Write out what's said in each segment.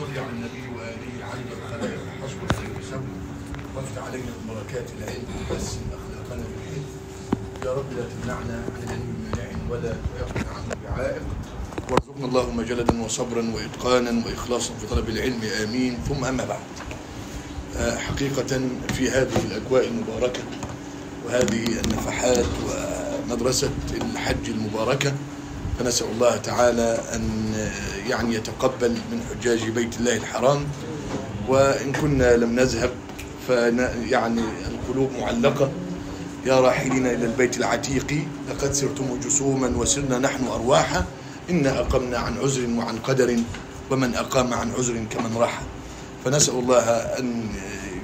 صل على النبي وآله عدد الخلائق حسب الخير سبب وافتح علينا ببركات العلم وحسن أخلاقنا بالحلم يا رب لا تمنعنا عن العلم بمانع ولا تعيقنا عنه بعائق. وارزقنا اللهم جلدا وصبرا وإتقانا وإخلاصا في طلب العلم. آمين. ثم أما بعد. آه، حقيقة في هذه الأجواء المباركة وهذه النفحات ومدرسة الحج المباركة فنسأل الله تعالى أن يعني يتقبل من حجاج بيت الله الحرام. وإن كنا لم نذهب فيعني القلوب معلقة. يا راحلين إلى البيت العتيق لقد سرتم جسوما وسرنا نحن أرواحا. إنا أقمنا عن عذر وعن قدر ومن أقام عن عذر كمن راح فنسأل الله أن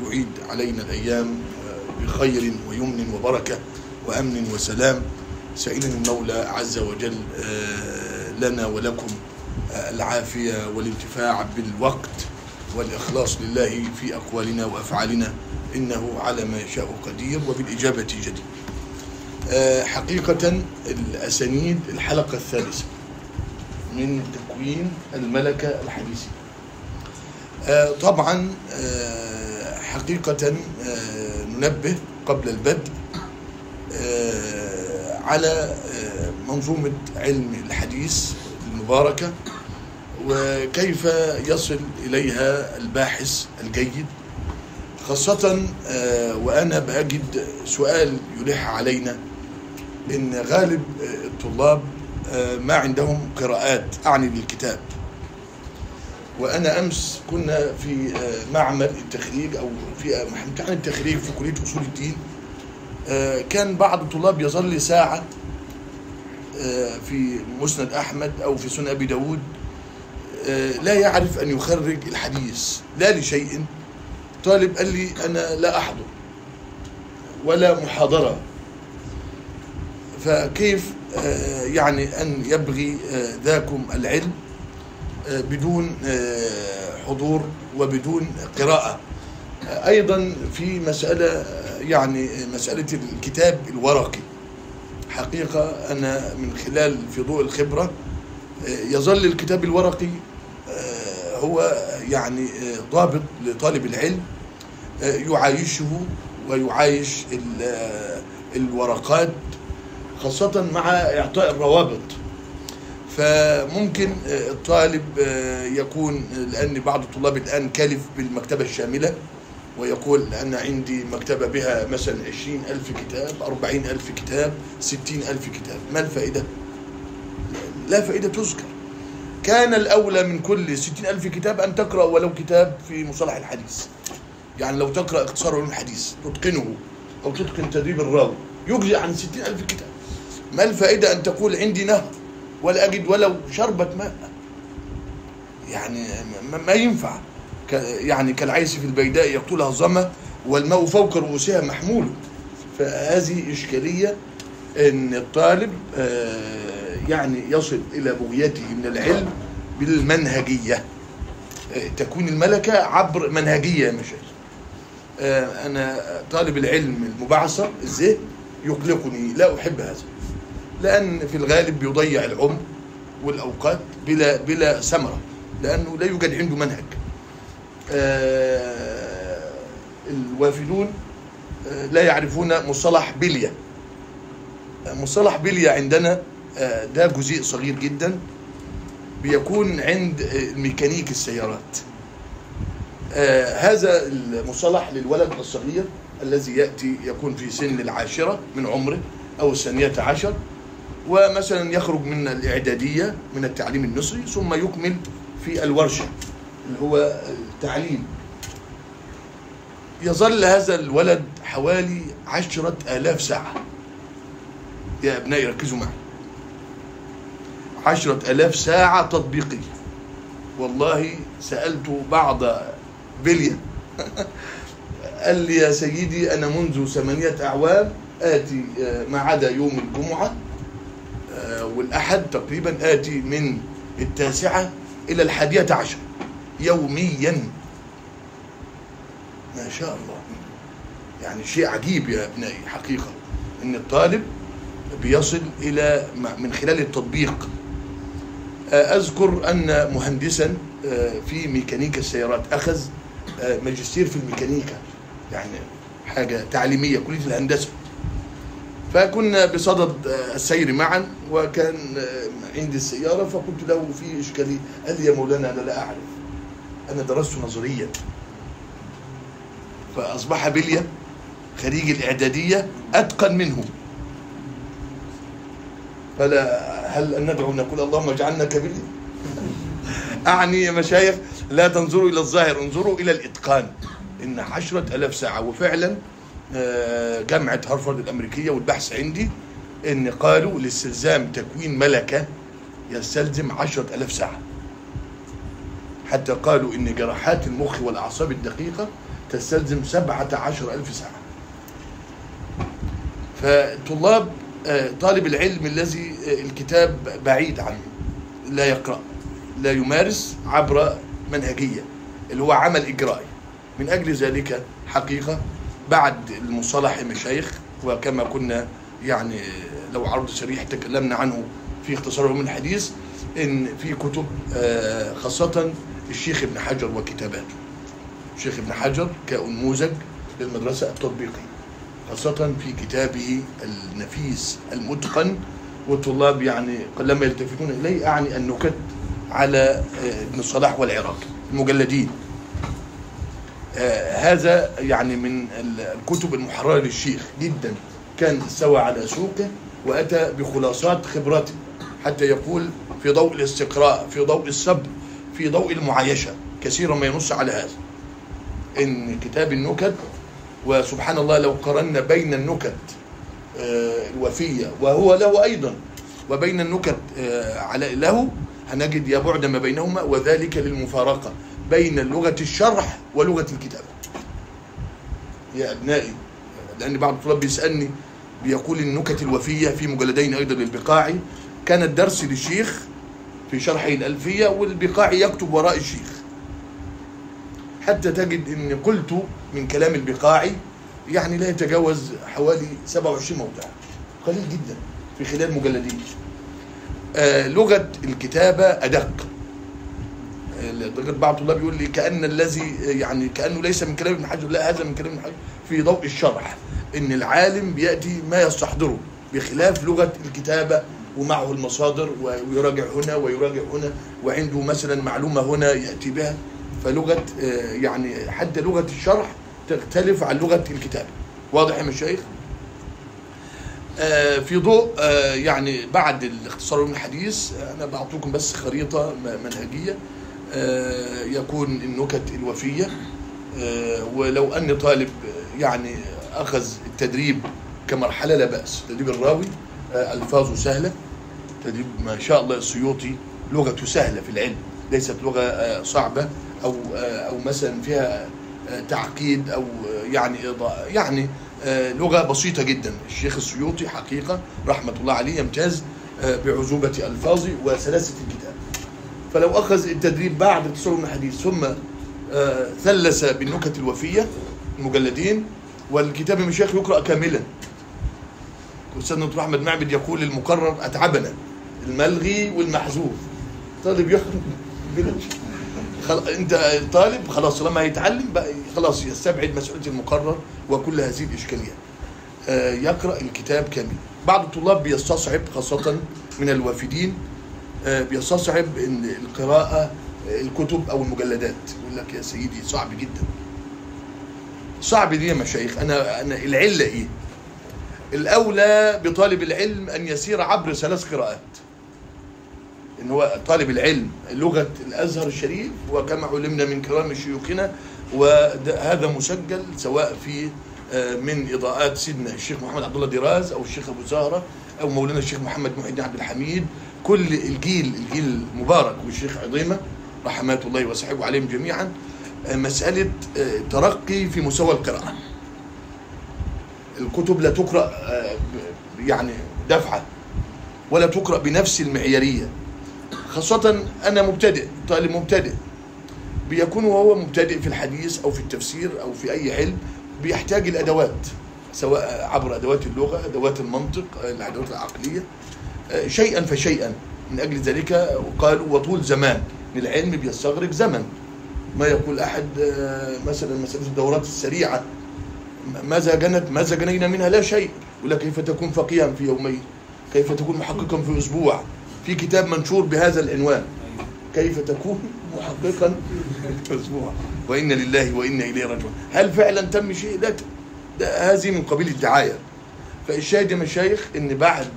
يعيد علينا الأيام بخير ويمن وبركة وأمن وسلام. سائلا المولى عز وجل آه، لنا ولكم آه، العافية والانتفاع بالوقت والإخلاص لله في أقوالنا وأفعالنا إنه على ما يشاء قدير وبالإجابة جدير. آه، حقيقة الأسانيد الحلقة الثالثة من تكوين الملكة الحديثية طبعا حقيقة ننبه قبل البدء على آه، منظومة علم الحديث المباركة وكيف يصل إليها الباحث الجيد. خاصة آه، وأنا بأجد سؤال يلح علينا إن غالب آه، الطلاب ما عندهم قراءات أعني للكتاب وأنا أمس كنا في معمل التخريج أو في امتحان التخريج في كلية أصول الدين. كان بعض الطلاب يظل ساعة آه، في مسند أحمد أو في سنن أبي داود آه، لا يعرف أن يخرج الحديث لا لشيء. طالب قال لي أنا لا أحضر ولا محاضرة. فكيف آه، يعني أن يبغي آه، ذاكم العلم آه، بدون آه، حضور وبدون قراءة؟ آه، أيضا في مسألة يعني مسألة الكتاب الورقي. حقيقة أنا من خلال في ضوء الخبرة آه، يظل الكتاب الورقي آه، هو يعني آه، ضابط لطالب العلم يعايشه ويعايش ال- الورقات خاصة مع إعطاء الروابط. فممكن الطالب يكون لأن بعض الطلاب الآن كلف بالمكتبة الشاملة. ويقول أنا عندي مكتبة بها مثلا عشرين ألف كتاب أربعين ألف كتاب ستين ألف كتاب. ما الفائدة؟ لا فائدة تذكر. كان الأولى من كل ستين ألف كتاب أن تقرأ ولو كتاب في مصطلح الحديث. يعني لو تقرأ اختصار علوم الحديث تتقنه أو تتقن تدريب الراوي. يجزي عن ستين ألف كتاب. ما الفائدة أن تقول عندي نهر ولا أجد ولو شربة ماء؟ يعني ما, ينفع. يعني كالعيس في البيداء يقتلها الظمأ والماء فوق رؤوسها محمول. فهذه إشكالية أن الطالب آه، يعني يصل إلى بغيته من العلم بالمنهجية. آه، تكون الملكة عبر منهجية مشايخ. آه، أنا طالب العلم المبعثر الذهن يقلقني لا أحب هذا. لأن في الغالب بيضيع العمر والأوقات بلا بلا ثمرة لأنه لا يوجد عنده منهج. الوافدون آه، لا يعرفون مصطلح بلية. مصطلح بلية عندنا آه، ده جزيء صغير جدا بيكون عند آه، ميكانيك السيارات. آه، هذا المصطلح للولد الصغير الذي يأتي يكون في سن العاشرة من عمره أو الثانية عشر ومثلا يخرج من الإعدادية من التعليم النصري ثم يكمل في الورشة اللي هو التعليم. يظل هذا الولد حوالي عشرة آلاف ساعة. يا أبنائي ركزوا معي. عشرة آلاف ساعة تطبيقية. والله سألت بعض بلية قال لي يا سيدي أنا منذ ثمانية أعوام آتي آه، ما عدا يوم الجمعة آه، والأحد تقريبا آتي من التاسعة إلى الحادية عشر. يوميا. ما شاء الله. يعني شيء عجيب يا ابنائي حقيقة. إن الطالب بيصل إلى من خلال التطبيق. أذكر أن مهندسا في ميكانيكا السيارات أخذ ماجستير في الميكانيكا. يعني حاجة تعليمية كلية الهندسة. فكنا بصدد السير معا وكان عندي السيارة فقلت له في إشكالية قال لي يا مولانا أنا لا أعرف؟ أنا درست نظريا فأصبح بليا خريج الإعدادية أتقن منه. فلا هل ندعو نقول اللهم اجعلنا كبليا أعني يا مشايخ لا تنظروا إلى الظاهر انظروا إلى الإتقان. إن عشرة ألاف ساعة وفعلا آه، جامعة هارفارد الأمريكية والبحث عندي إن قالوا لاستلزام تكوين ملكة يستلزم عشرة ألاف ساعة. حتى قالوا إن جراحات المخ والأعصاب الدقيقة تستلزم سبعة عشر ألف ساعة. فطلاب آه، طالب العلم الذي آه، الكتاب بعيد عنه لا يقرأ لا يمارس عبر منهجية اللي هو عمل إجرائي. من أجل ذلك حقيقة بعد المصطلح المشايخ وكما كنا يعني لو عرض سريح تكلمنا عنه في اختصار من الحديث إن في كتب آه، خاصة الشيخ ابن حجر وكتاباته. الشيخ ابن حجر كأنموذج للمدرسة التطبيقية خاصة في كتابه النفيس المتقن والطلاب يعني قلما يلتفتون إليه أعني النكت على آه، ابن الصلاح والعراق المجلدين. آه، هذا يعني من ال- الكتب المحررة للشيخ جدا. كان استوى على سوقه وأتى بخلاصات خبرته حتى يقول في ضوء الاستقراء في ضوء الصبر في ضوء المعايشة كثيرا ما ينص على هذا. إن كتاب النكت وسبحان الله لو قارنا بين النكت آه، الوفية وهو له أيضا وبين النكت آه، على له هنجد يا بعد ما بينهما وذلك للمفارقة بين لغة الشرح ولغة الكتابة. يا أبنائي لأن بعض الطلاب بيسألني بيقول النكت الوفية في مجلدين أيضا للبقاعي كان الدرس للشيخ في شرحه الألفية والبقاعي يكتب وراء الشيخ. حتى تجد إن قلت من كلام البقاعي يعني لا يتجاوز حوالي 27 موضع. قليل جدا في خلال مجلدين. آه لغة الكتابة أدق. آه، بعض الطلاب يقول لي كأن الذي يعني كأنه ليس من كلام ابن حجر لا هذا من كلام ابن حجر في ضوء الشرح. إن العالم بيأتي ما يستحضره بخلاف لغة الكتابة ومعه المصادر ويراجع هنا ويراجع هنا وعنده مثلا معلومة هنا يأتي بها. فلغة آه، يعني حتى لغة الشرح تختلف عن لغة الكتابة. واضح يا مشايخ آه، في ضوء آه، يعني بعد الاختصار من الحديث أنا بعطيكم بس خريطة منهجية. يكون النكت الوفية. ولو أن طالب يعني أخذ التدريب كمرحلة لا بأس. تدريب الراوي ألفاظه سهلة. تدريب ما شاء الله السيوطي لغته سهلة في العلم ليست لغة آه، صعبة أو آه، أو مثلا فيها آه، تعقيد أو يعني إضاءة يعني لغة بسيطة جدا. الشيخ السيوطي حقيقة رحمة الله عليه يمتاز بعذوبه الفاظه وسلاسة الكتاب. فلو أخذ التدريب بعد من الحديث ثم ثلث بالنكت الوفية المجلدين والكتاب المشايخ يقرأ كاملا. استاذنا دكتور أحمد معبد يقول المقرر أتعبنا. الملغي والمحذوف طالب شيء. خل... انت طالب خلاص لما يتعلم بقى خلاص يستبعد مساله المقرر وكل هذه الإشكاليات. آه، يقرأ الكتاب كامل. بعض الطلاب بيستصعب خاصة من الوافدين آه، بيستصعب إن القراءة آه، الكتب أو المجلدات. يقول لك يا سيدي صعب جدا. صعب دي يا مشايخ. أنا أنا العلة إيه؟ الأولى بطالب العلم أن يسير عبر ثلاث قراءات. إن هو طالب العلم لغة الأزهر الشريف وكما علمنا من كرام شيوخنا وهذا مسجل سواء في آه، من إضاءات سيدنا الشيخ محمد عبد الله دراز أو الشيخ أبو زهرة أو مولانا الشيخ محمد محي الدين عبد الحميد. كل الجيل الجيل المبارك والشيخ عظيمة رحمات الله وسحبه عليهم جميعا آه، مسألة آه، ترقي في مستوى القراءة. الكتب لا تقرأ يعني دفعة ولا تقرأ بنفس المعيارية. خاصة أنا مبتدئ طالب مبتدئ. بيكون وهو مبتدئ في الحديث أو في التفسير أو في أي علم بيحتاج الأدوات سواء عبر أدوات اللغة أدوات المنطق الأدوات العقلية. آه، شيئا فشيئا. من أجل ذلك قالوا وطول زمان العلم بيستغرق زمن. ما يقول أحد آه، مثلا مسألة الدورات السريعة ماذا جنت ماذا جنينا منها؟ لا شيء. ولا كيف تكون فقيها في يومين؟ كيف تكون محققا في أسبوع؟ في كتاب منشور بهذا العنوان. كيف تكون محققا أسبوع وأنا لله وأنا إليه راجعون. هل فعلا تم شيء؟ لا ده هذه من قبيل الدعاية. فالشاهد يا مشايخ إن بعد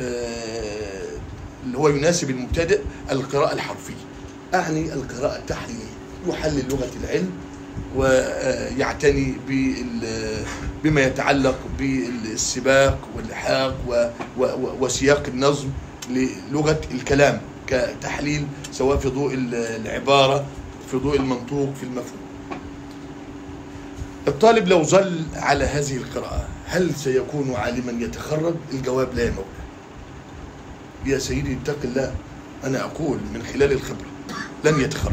آه، اللي هو يناسب المبتدئ القراءة الحرفية. أعني القراءة التحليليه يحلل لغة العلم ويعتني بما يتعلق بالسباق واللحاق وسياق النظم. للغة الكلام كتحليل سواء في ضوء ال- العبارة في ضوء المنطوق في المفهوم الطالب لو ظل على هذه القراءة هل سيكون عالما يتخرج؟ الجواب لا يا مولانا. يا سيدي اتق الله أنا أقول من خلال الخبرة لن يتخرج.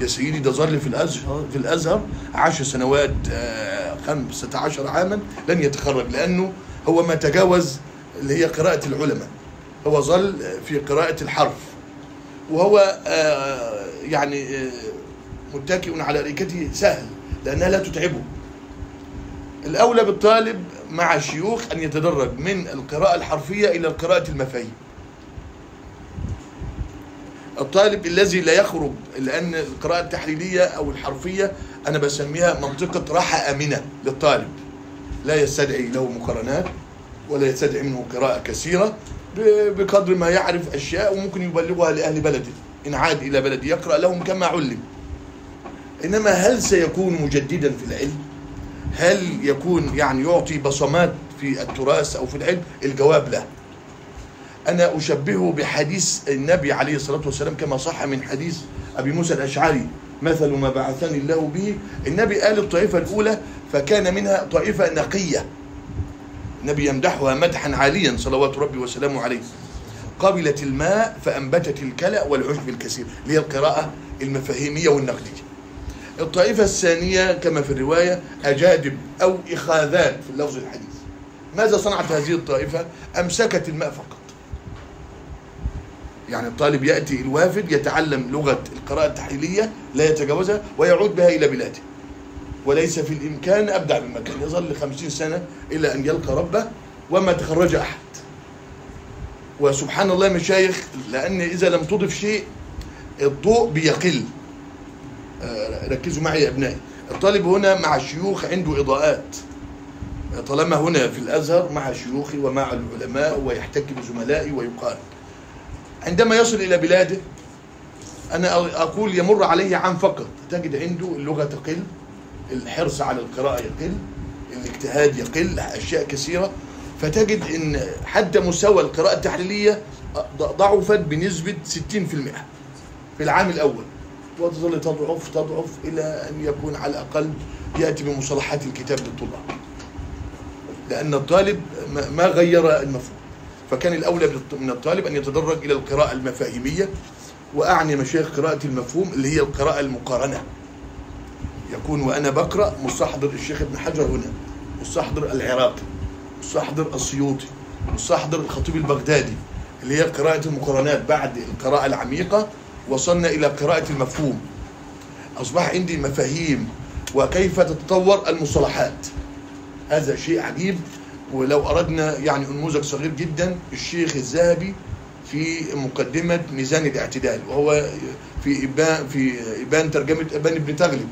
يا سيدي ده ظل في الأزهر في الأزهر عشر سنوات آه، خمسة عشر عاما لن يتخرج لأنه هو ما تجاوز اللي هي قراءة العلماء. هو ظل في قراءة الحرف. وهو آه، يعني آه، متكئ على أريكته سهل لأنها لا تتعبه. الأولى بالطالب مع الشيوخ أن يتدرج من القراءة الحرفية إلى القراءة المفاهيم. الطالب الذي لا يخرج لأن القراءة التحليلية أو الحرفية أنا بسميها منطقة راحة آمنة للطالب. لا يستدعي له مقارنات ولا يستدعي منه قراءة كثيرة. بقدر ما يعرف أشياء وممكن يبلغها لأهل بلده إن عاد إلى بلده يقرأ لهم كما علم إنما هل سيكون مجددا في العلم؟ هل يكون يعني يعطي بصمات في التراث أو في العلم؟ الجواب لا. أنا أشبهه بحديث النبي عليه الصلاة والسلام كما صح من حديث أبي موسى الأشعري مثل ما بعثني الله به النبي قال الطائفة الأولى فكان منها طائفة نقية. النبي يمدحها مدحا عاليا صلوات ربي وسلامه عليه. قبلت الماء فأنبتت الكلى والعشب الكثير اللي هي القراءة المفاهيمية والنقدية. الطائفة الثانية كما في الرواية أجادب أو إخاذات في اللفظ الحديث ماذا صنعت هذه الطائفة؟ أمسكت الماء فقط يعني الطالب يأتي الوافد يتعلم لغة القراءة التحليلية لا يتجاوزها ويعود بها إلى بلاده وليس في الإمكان أبدع من مكان يظل خمسين سنة إلى أن يلقى ربه وما تخرج أحد. وسبحان الله مشايخ لأن إذا لم تضف شيء الضوء بيقل. آه، ركزوا معي يا أبنائي. الطالب هنا مع الشيوخ عنده إضاءات. طالما هنا في الأزهر مع شيوخي ومع العلماء ويحتك بزملائي ويقال. عندما يصل إلى بلاده أنا أقول يمر عليه عام فقط. تجد عنده اللغة تقل. الحرص على القراءة يقل الاجتهاد يقل أشياء كثيرة فتجد إن حتى مستوى القراءة التحليلية ضعفت بنسبة 60% في العام الأول وتظل تضعف تضعف إلى أن يكون على الأقل يأتي بمصطلحات الكتاب للطلاب. لأن الطالب ما- غير المفهوم. فكان الأولى بالط- من الطالب أن يتدرج إلى القراءة المفاهيمية وأعني مشايخ قراءة المفهوم اللي هي القراءة المقارنة. يكون وأنا بقرأ مستحضر الشيخ ابن حجر هنا، مستحضر العراقي، مستحضر السيوطي، مستحضر الخطيب البغدادي اللي هي قراءة المقارنات بعد القراءة العميقة وصلنا إلى قراءة المفهوم. أصبح عندي مفاهيم وكيف تتطور المصطلحات. هذا شيء عجيب ولو أردنا يعني نموذج صغير جدا الشيخ الذهبي في مقدمة ميزان الاعتدال وهو في إبان في إبان ترجمة إبان ابن تغلب.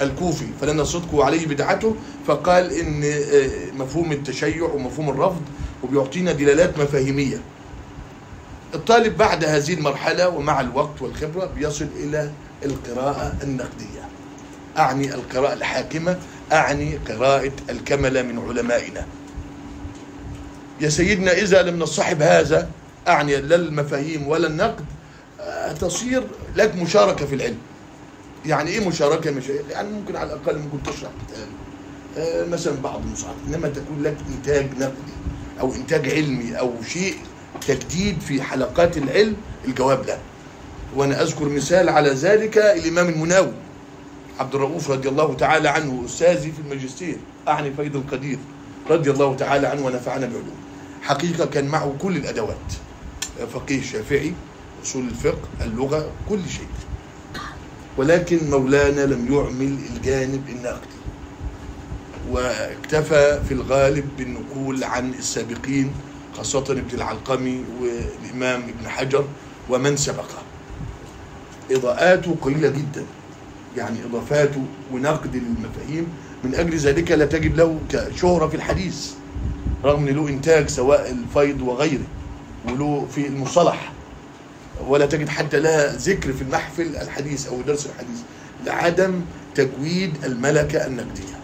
الكوفي فلنا الصدق عليه بدعته فقال إن آه، مفهوم التشيع ومفهوم الرفض وبيعطينا دلالات مفاهيمية. الطالب بعد هذه المرحلة ومع الوقت والخبرة بيصل إلى القراءة النقدية. أعني القراءة الحاكمة أعني قراءة الكملة من علمائنا. يا سيدنا إذا لم نصحب هذا أعني لا المفاهيم ولا النقد آه، تصير لك مشاركة في العلم. يعني إيه مشاركة مش يعني ممكن على الأقل ممكن تشرح كتاب. آه، مثلا بعض المصحف إنما تكون لك إنتاج نقدي أو إنتاج علمي أو شيء تجديد في حلقات العلم الجواب لا. وأنا أذكر مثال على ذلك الإمام المناوي عبد الرؤوف رضي الله تعالى عنه أستاذي في الماجستير أعني فيض القدير رضي الله تعالى عنه ونفعنا بعلومه. حقيقة كان معه كل الأدوات فقيه شافعي أصول الفقه اللغة كل شيء. ولكن مولانا لم يعمل الجانب النقدي واكتفى في الغالب بالنقول عن السابقين خاصة ابن العلقمي والإمام ابن حجر ومن سبقه. إضاءاته قليلة جدا يعني إضافاته ونقد للمفاهيم. من أجل ذلك لا تجد له كشهرة في الحديث رغم أن له إنتاج سواء الفيض وغيره وله في المصطلح. ولا تجد حتى لها ذكر في المحفل الحديث أو درس الحديث. لعدم تجويد الملكة النقدية.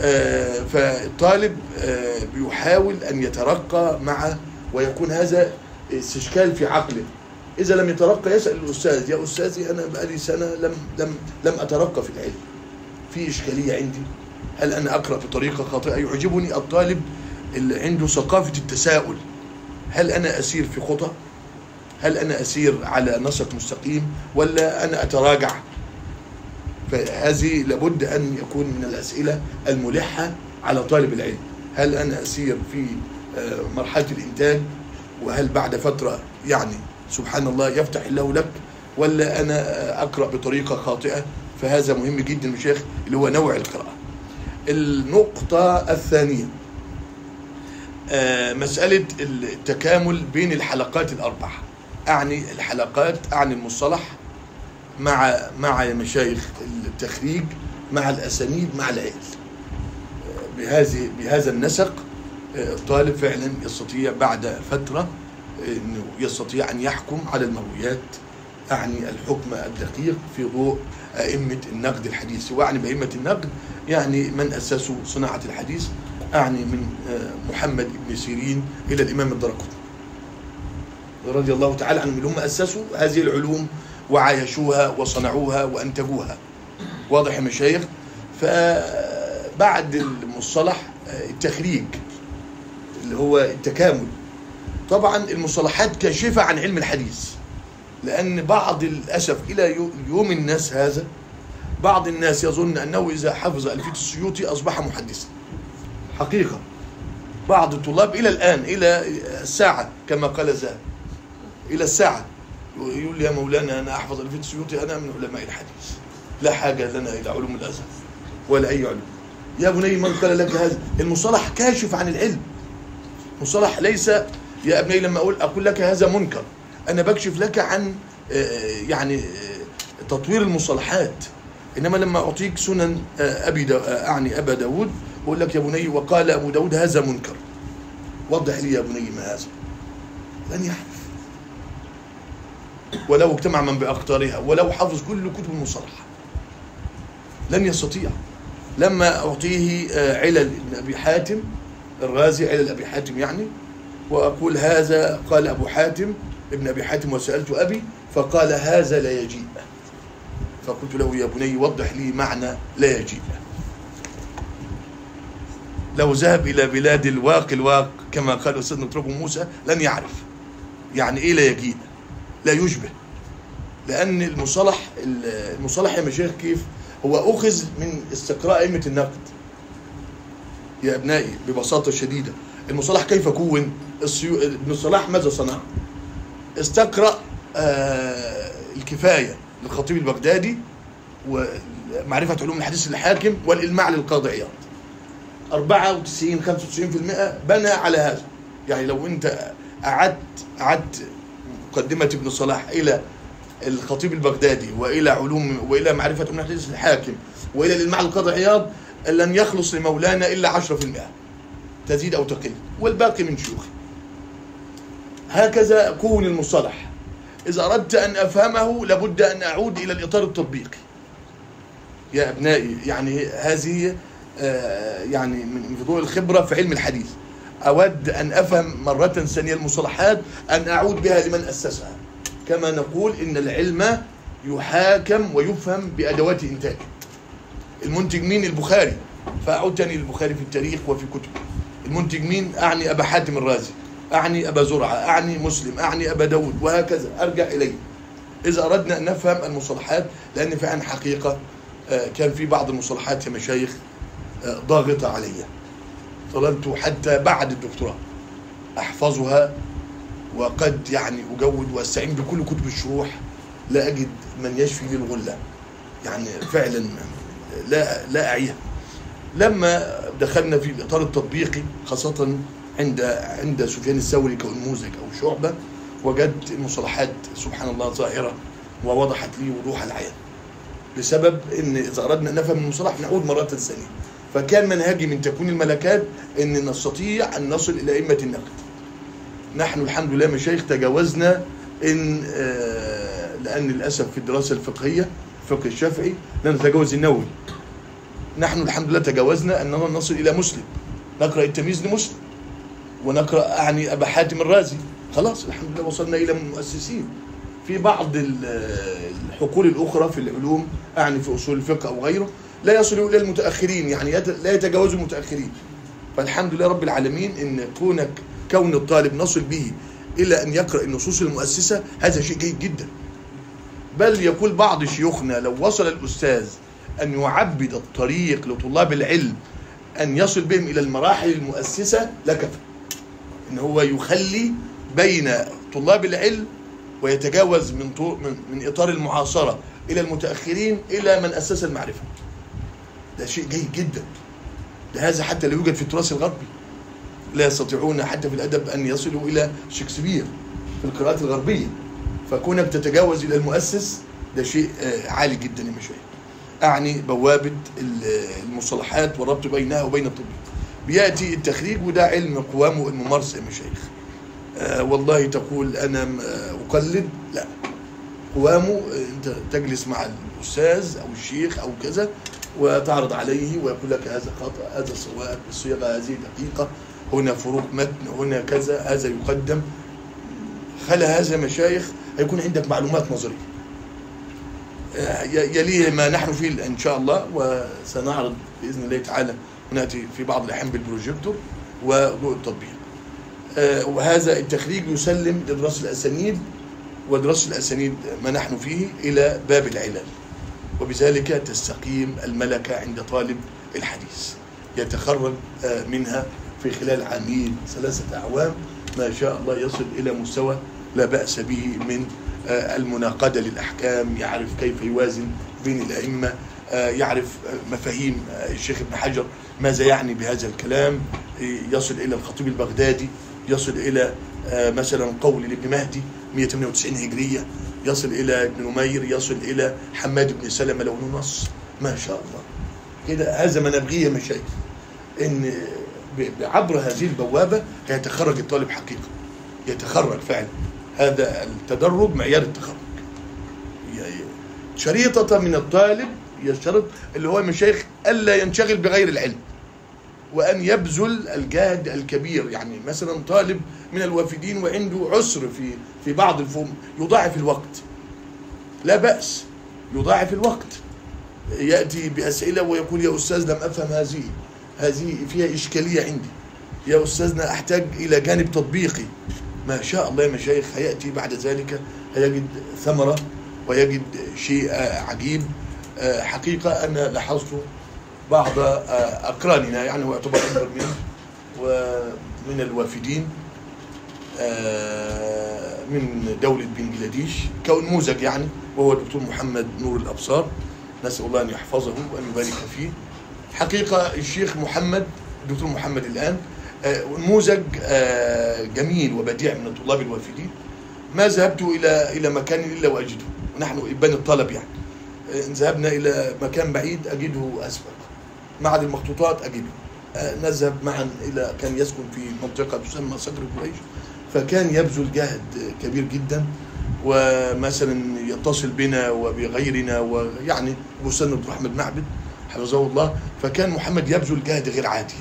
آه، فالطالب آه، بيحاول أن يترقى مع ويكون هذا استشكال في عقله. إذا لم يترقى يسأل الأستاذ يا أستاذي أنا بقالي سنة لم لم لم أترقى في العلم. في إشكالية عندي. هل أنا أقرأ بطريقة خاطئة؟ يعجبني الطالب اللي عنده ثقافة التساؤل. هل أنا أسير في خطى هل أنا أسير على نسق مستقيم ولا أنا أتراجع؟ فهذه لابد أن يكون من الأسئلة الملحة على طالب العلم. هل أنا أسير في آه، مرحلة الإنتاج؟ وهل بعد فترة يعني سبحان الله يفتح الله لك؟ ولا أنا أقرأ بطريقة خاطئة؟ فهذا مهم جدا يا شيخ اللي هو نوع القراءة. النقطة الثانية آه، مسألة التكامل بين الحلقات الأربع أعني الحلقات أعني المصطلح مع مع مشايخ التخريج مع الأسانيد مع آه، بهذه بهذا النسق الطالب فعلا يستطيع بعد فترة إنه يستطيع أن يحكم على المرويات أعني الحكم الدقيق في ضوء أئمة النقد الحديث. وأعني بأئمة النقد يعني من أسسوا صناعة الحديث. أعني من محمد بن سيرين إلى الإمام الدرقطني. رضي الله تعالى عنهم اللي هم أسسوا هذه العلوم وعايشوها وصنعوها وأنتجوها. واضح يا مشايخ؟ فبعد المصطلح آه، التخريج اللي هو التكامل طبعا المصطلحات كاشفة عن علم الحديث لأن بعض الأسف إلى يو- يوم الناس هذا بعض الناس يظن أنه إذا حفظ ألفية السيوطي أصبح محدثا. حقيقة. بعض الطلاب إلى الآن إلى الساعة كما قال زاد إلى الساعة. يقول لي يا مولانا أنا أحفظ ألفية السيوطي أنا من علماء الحديث. لا حاجة لنا إلى علوم الأزهر ولا أي علوم. يا بني من قال لك هذا؟ المصطلح كاشف عن العلم. مصطلح ليس يا أبني لما أقول أقول لك هذا منكر. أنا بكشف لك عن آه، يعني آه، تطوير المصطلحات. إنما لما أعطيك سنن آه، أبي دا آه، أعني أبا داود أقول لك يا بني وقال أبو داود هذا منكر. وضح لي يا بني ما هذا. لن يحدث. ولو اجتمع من بأقطارها ولو حفظ كل كتب المصطلح لن يستطيع. لما أعطيه آه، علل ابن أبي حاتم الرازي علل أبي حاتم يعني وأقول هذا قال أبو حاتم ابن أبي حاتم وسألت أبي فقال هذا لا يجيء. فقلت له يا بني وضح لي معنى لا يجيء. لو ذهب إلى بلاد الواق الواق كما قال أستاذ نتربه موسى لن يعرف. يعني إيه لا يجيء؟ لا يشبه. لأن المصطلح المصطلح يا مشايخ كيف؟ هو أخذ من استقراء أئمة النقد. يا أبنائي ببساطة شديدة. المصطلح كيف كون. ابن الصلاح ماذا صنع؟ استقرأ آه الكفاية للخطيب البغدادي ومعرفة علوم الحديث للحاكم والإلماع للقاضي عياض 94 95% بنى على هذا. يعني لو أنت أعدت أعدت مقدمة ابن صلاح إلى الخطيب البغدادي وإلى علوم وإلى معرفة علوم الحديث للحاكم وإلى الإلماع للقاضي عياض لن يخلص لمولانا إلا 10% تزيد أو تقل والباقي من شيوخه. هكذا كون المصطلح. إذا أردت أن أفهمه لابد أن أعود إلى الإطار التطبيقي. يا أبنائي يعني هذه آه، يعني من فضول الخبرة في علم الحديث. أود أن أفهم مرة ثانية المصطلحات أن أعود بها لمن أسسها. كما نقول إن العلم يحاكم ويفهم بأدوات إنتاجه المنتج مين؟ البخاري. فأعود تاني للبخاري في التاريخ وفي كتبه. المنتج مين؟ أعني أبا حاتم الرازي أعني أبا زرعة أعني مسلم أعني أبا داود وهكذا. أرجع إليه. إذا أردنا أن نفهم المصطلحات لأن فعلا حقيقة آه، كان في بعض المصطلحات يا مشايخ آه، ضاغطة علي. ظللت حتى بعد الدكتوراه. أحفظها وقد يعني أجود وأستعين بكل كتب الشروح لا أجد من يشفي لي الغلة يعني فعلا لا لا أعيها. لما دخلنا في الإطار التطبيقي خاصة عند عند سفيان الثوري كنموذج أو شعبة وجدت المصطلحات سبحان الله ظاهرة ووضحت لي وضوح العين. بسبب إن إذا أردنا نفهم المصطلح نعود مرة ثانية. فكان منهجي من تكوين الملكات إن نستطيع أن نصل إلى أئمة النقد. نحن الحمد لله مشايخ تجاوزنا إن آه، لأن للأسف في الدراسة الفقهية الفقه الشافعي لا نتجاوز النووي. نحن الحمد لله تجاوزنا أننا نصل إلى مسلم. نقرأ التمييز لمسلم. ونقرأ يعني أبا حاتم الرازي. خلاص الحمد لله وصلنا إلى المؤسسين في بعض ال- الحقول الأخرى في العلوم اعني في أصول الفقه أو غيره لا يصلوا إلى المتأخرين يعني لا يتجاوزوا المتأخرين. فالحمد لله رب العالمين إن كونك كون الطالب نصل به إلى أن يقرأ النصوص المؤسسة هذا شيء جيد جدا. بل يقول بعض شيوخنا لو وصل الأستاذ أن يعبد الطريق لطلاب العلم أن يصل بهم إلى المراحل المؤسسة لكفى إن هو يخلي بين طلاب العلم ويتجاوز من من إطار المعاصره إلى المتأخرين إلى من أسس المعرفة. ده شيء جيد جدا. ده هذا حتى لا يوجد في التراث الغربي. لا يستطيعون حتى في الأدب أن يصلوا إلى شكسبير في القراءات الغربية. فكونك تتجاوز إلى المؤسس ده شيء آه، عالي جدا يا مشايخ. أعني بوابة ال- المصطلحات والربط بينها وبين الطب. بيأتي التخريج وده علم قوامه الممارسه يا مشايخ. آه والله تقول أنا م- آه أقلد لا قوامه آه، أنت تجلس مع الأستاذ أو الشيخ أو كذا وتعرض عليه ويقول لك هذا خطأ هذا صواب الصيغه هذه دقيقة. هنا فروق متن هنا كذا هذا يقدم. خلا هذا مشايخ هيكون عندك معلومات نظرية. آه، يليه ما نحن فيه إن شاء الله وسنعرض بإذن الله تعالى. ونأتي في بعض الأحيان بالبروجيكتور وضوء التطبيق آه، وهذا التخريج يسلم لدراسة الأسانيد ودراسة الأسانيد ما نحن فيه إلى باب العلل وبذلك تستقيم الملكة عند طالب الحديث. يتخرج آه، منها في خلال عامين ثلاثة أعوام ما شاء الله يصل إلى مستوى لا بأس به من آه، المناقدة للأحكام يعرف كيف يوازن بين الأئمة آه، يعرف مفاهيم الشيخ ابن حجر ماذا يعني بهذا الكلام. يصل إلى الخطيب البغدادي يصل إلى مثلا قول لابن مهدي 198 هجرية يصل إلى ابن نمير يصل إلى حماد بن سلمة لو نص. ما شاء الله. كده هذا ما نبغيه يا مشايخ ب- عبر هذه البوابة يتخرج الطالب حقيقة. يتخرج فعلا. هذا التدرج معيار التخرج. شريطة من الطالب يشترط اللي هو المشايخ ألا ينشغل بغير العلم. وأن يبذل الجهد الكبير. يعني مثلا طالب من الوافدين وعنده عسر في في بعض الفهم يضاعف الوقت. لا بأس يضاعف الوقت. يأتي بأسئلة ويقول يا أستاذ لم أفهم هذه هذه فيها إشكالية عندي. يا أستاذنا أحتاج إلى جانب تطبيقي. ما شاء الله يا مشايخ هيأتي بعد ذلك هيجد ثمرة ويجد شيء عجيب. حقيقة أنا لاحظت بعض آه، أقراننا يعني هو يعتبر أكبر منه ومن الوافدين آه، من دولة بنجلاديش كنموذج يعني وهو الدكتور محمد نور الأبصار. نسأل الله أن يحفظه وأن يبارك فيه. حقيقة الشيخ محمد الدكتور محمد الآن نموذج آه، جميل وبديع من الطلاب الوافدين. ما ذهبت إلى إلى مكان إلا وأجده. ونحن إبان الطلب يعني. إن ذهبنا إلى مكان بعيد أجده أسبق. معهد المخطوطات أجده آه، نذهب معا إلى كان يسكن في منطقة تسمى صقر قريش. فكان يبذل جهد كبير جدا ومثلا يتصل بنا وبغيرنا ويعني أستاذنا الدكتور أحمد معبد حفظه الله. فكان محمد يبذل جهد غير عادي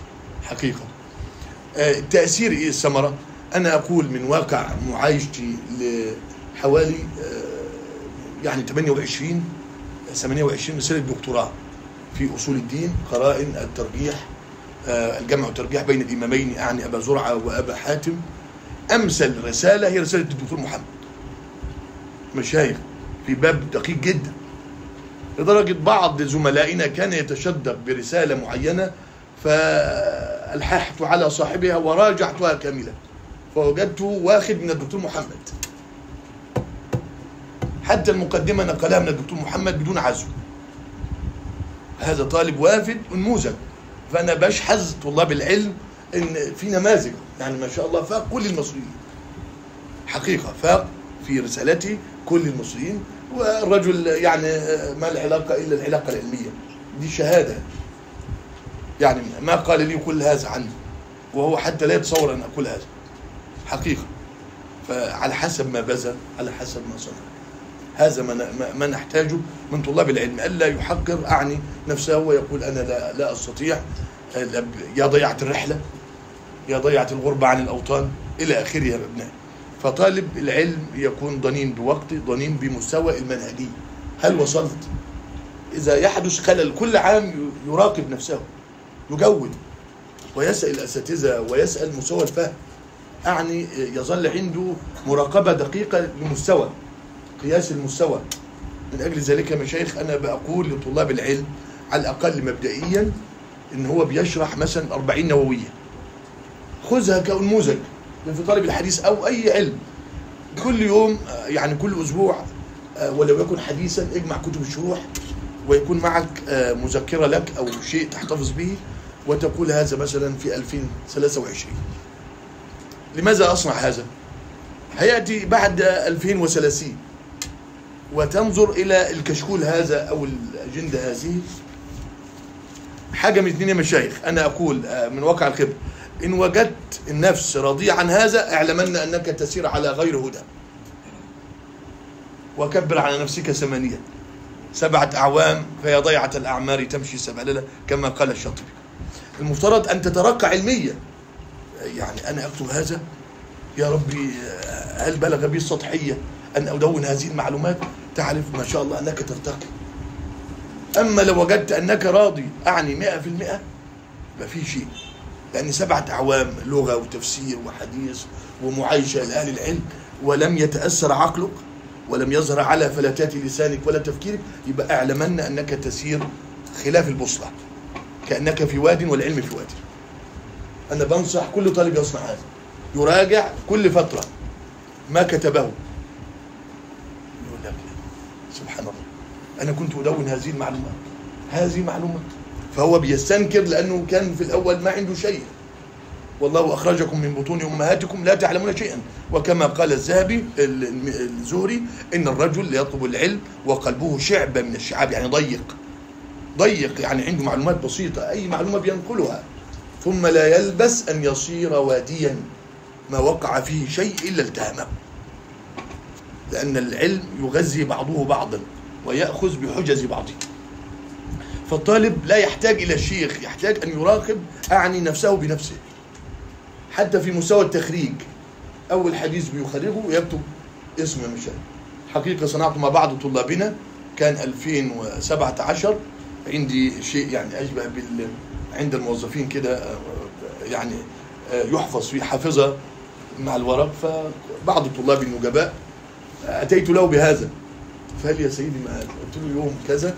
حقيقة. آه، تأثير إيه الثمرة؟ أنا أقول من واقع معايشتي لحوالي آه، يعني 28 28 رسالة دكتوراه. في أصول الدين قرائن الترجيح آه، الجمع والترجيح بين الإمامين أعني أبا زرعة وأبا حاتم. أمثل رسالة هي رسالة الدكتور محمد. مشايخ في باب دقيق جدا. لدرجة بعض زملائنا كان يتشدق برسالة معينة فألححت على صاحبها وراجعتها كاملة. فوجدته واخد من الدكتور محمد. حتى المقدمة نقلها من الدكتور محمد بدون عزو. هذا طالب وافد ونموذج فأنا بشحذ طلاب العلم إن في نماذج. يعني ما شاء الله فاق كل المصريين. حقيقة فاق في رسالتي كل المصريين. والرجل يعني ما العلاقة إلا العلاقة العلمية. دي شهادة. يعني ما قال لي كل هذا عنه. وهو حتى لا يتصور أن أقول هذا. حقيقة. فعلى حسب ما بذل على حسب ما صنع. هذا ما ما- نحتاجه من طلاب العلم. ألا يحقر أعني نفسه ويقول أنا لا لا ب- يا ضيعت الرحلة يا ضيعت الغربة عن الأوطان إلى آخره يا ابنائي فطالب العلم يكون ضنين بوقته ضنين بمستوى المنهجيه هل وصلت؟ إذا يحدث خلل كل عام يراقب نفسه يجود ويسأل الاساتذه ويسأل مستوى الفهم. أعني يظل عنده مراقبة دقيقة لمستوى. قياس المستوى. من أجل ذلك يا مشايخ أنا بقول لطلاب العلم على الأقل مبدئيا إن هو بيشرح مثلا 40 نووية. خذها كنموذج في طالب الحديث أو أي علم. كل يوم يعني كل أسبوع آه، ولو يكن حديثا اجمع كتب الشروح ويكون معك آه، مذكرة لك أو شيء تحتفظ به وتقول هذا مثلا في 2023 لماذا أصنع هذا؟ هيأتي بعد 2030 وتنظر إلى الكشكول هذا أو الأجندة هذه. حاجة من اثنين يا مشايخ أنا أقول آه، من واقع الخبره إن وجدت النفس راضيه عن هذا اعلمن أنك تسير على غير هدى. وكبر على نفسك ثمانية. سبعة أعوام فيا ضيعة الأعمار تمشي سبلله كما قال الشاطبي. المفترض أن تترقى علميا. يعني أنا أكتب هذا. يا ربي آه، هل بلغ بي السطحية أن أدون هذه المعلومات؟ تعرف ما شاء الله أنك ترتقي. أما لو وجدت أنك راضي أعني 100% ما في شيء. لأن سبعة أعوام لغة وتفسير وحديث ومعايشة لأهل العلم ولم يتأثر عقلك ولم يظهر على فلتات لسانك ولا تفكيرك يبقى أعلمن أنك تسير خلاف البوصلة. كأنك في واد والعلم في واد. أنا بنصح كل طالب يصنع هذا. يراجع كل فترة ما كتبه يقول لك سبحان الله أنا كنت أدون هذه المعلومات هذه معلومات فهو بيستنكر لأنه كان في الأول ما عنده شيء. والله أخرجكم من بطون أمهاتكم لا تعلمون شيئا. وكما قال الذهبي ال- ال- الزهري إن الرجل يطلب العلم وقلبه شعبه من الشعاب يعني ضيق. ضيق يعني عنده معلومات بسيطة أي معلومة بينقلها. ثم لا يلبس أن يصير واديا. ما وقع فيه شيء إلا التهمة. لأن العلم يغذي بعضه بعضا. ويأخذ بحجز بعضه. فالطالب لا يحتاج إلى الشيخ يحتاج أن يراقب أعني نفسه بنفسه. حتى في مستوى التخريج أول حديث بيخرجه يكتب اسم مشايخ حقيقة صنعت مع بعض طلابنا كان 2017 عندي شيء يعني أشبه بال عند الموظفين كده آه، يعني آه، يحفظ في حافظة مع الورق. فبعض الطلاب النجباء أتيت له بهذا. لي يا سيدي ما قلت له يوم كذا؟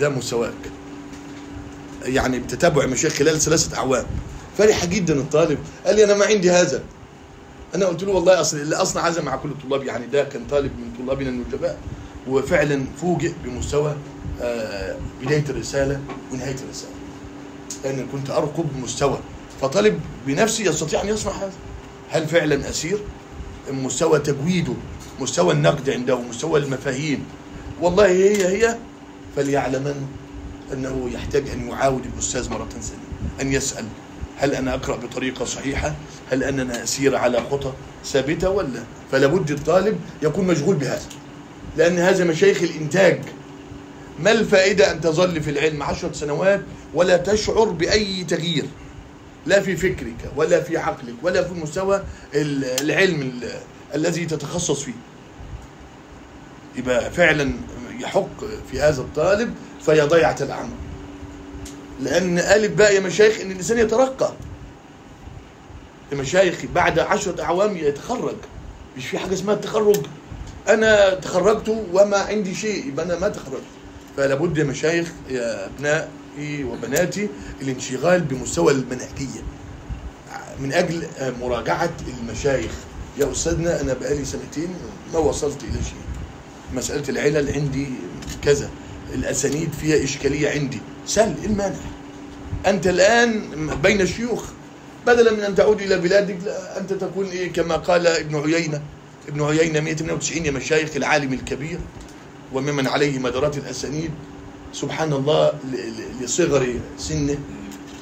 ده مستواك يعني بتتابع مشايخ خلال ثلاثة أعوام. فرح جدا الطالب. قال لي أنا ما عندي هذا. أنا قلت له والله أصل اللي أصنع هذا مع كل الطلاب يعني ده كان طالب من طلابنا النجباء. وفعلا فوجئ بمستوى آه، بداية الرسالة ونهاية الرسالة. لأن كنت ارقب مستوى فطالب بنفسه يستطيع أن يصنع هذا. هل فعلا أسير؟ مستوى تجويده. مستوى النقد عنده مستوى المفاهيم والله هي هي فليعلمن أنه يحتاج أن يعاود الأستاذ مرة ثانية أن يسأل هل أنا أقرأ بطريقة صحيحة؟ هل أننا أسير على خطى ثابتة ولا؟ فلا بد الطالب يكون مشغول بهذا لأن هذا مشايخ الإنتاج ما الفائدة أن تظل في العلم عشرة سنوات ولا تشعر بأي تغيير لا في فكرك ولا في عقلك ولا في مستوى ال- العلم ال- الذي تتخصص فيه. يبقى فعلا يحق في هذا الطالب فيا ضيعة الأعمى لأن ألف باء يا مشايخ إن الإنسان يترقى. يا مشايخ بعد عشرة أعوام يتخرج. مش في حاجة اسمها التخرج. أنا تخرجت وما عندي شيء يبقى أنا ما تخرجت. فلا بد يا مشايخ يا أبنائي وبناتي الانشغال بمستوى المنهجية. من أجل آه، مراجعة المشايخ. يا أستاذنا أنا بقالي سنتين ما وصلت إلى شيء. مسألة العلل عندي كذا الأسانيد فيها إشكالية عندي. سهل إيه المانع؟ أنت الآن بين الشيوخ بدلا من أن تعود إلى بلادك لا أنت تكون إيه كما قال ابن عيينة. ابن عيينة 198 يا مشايخ العالم الكبير وممن عليه مدارات الأسانيد. سبحان الله لصغر سنه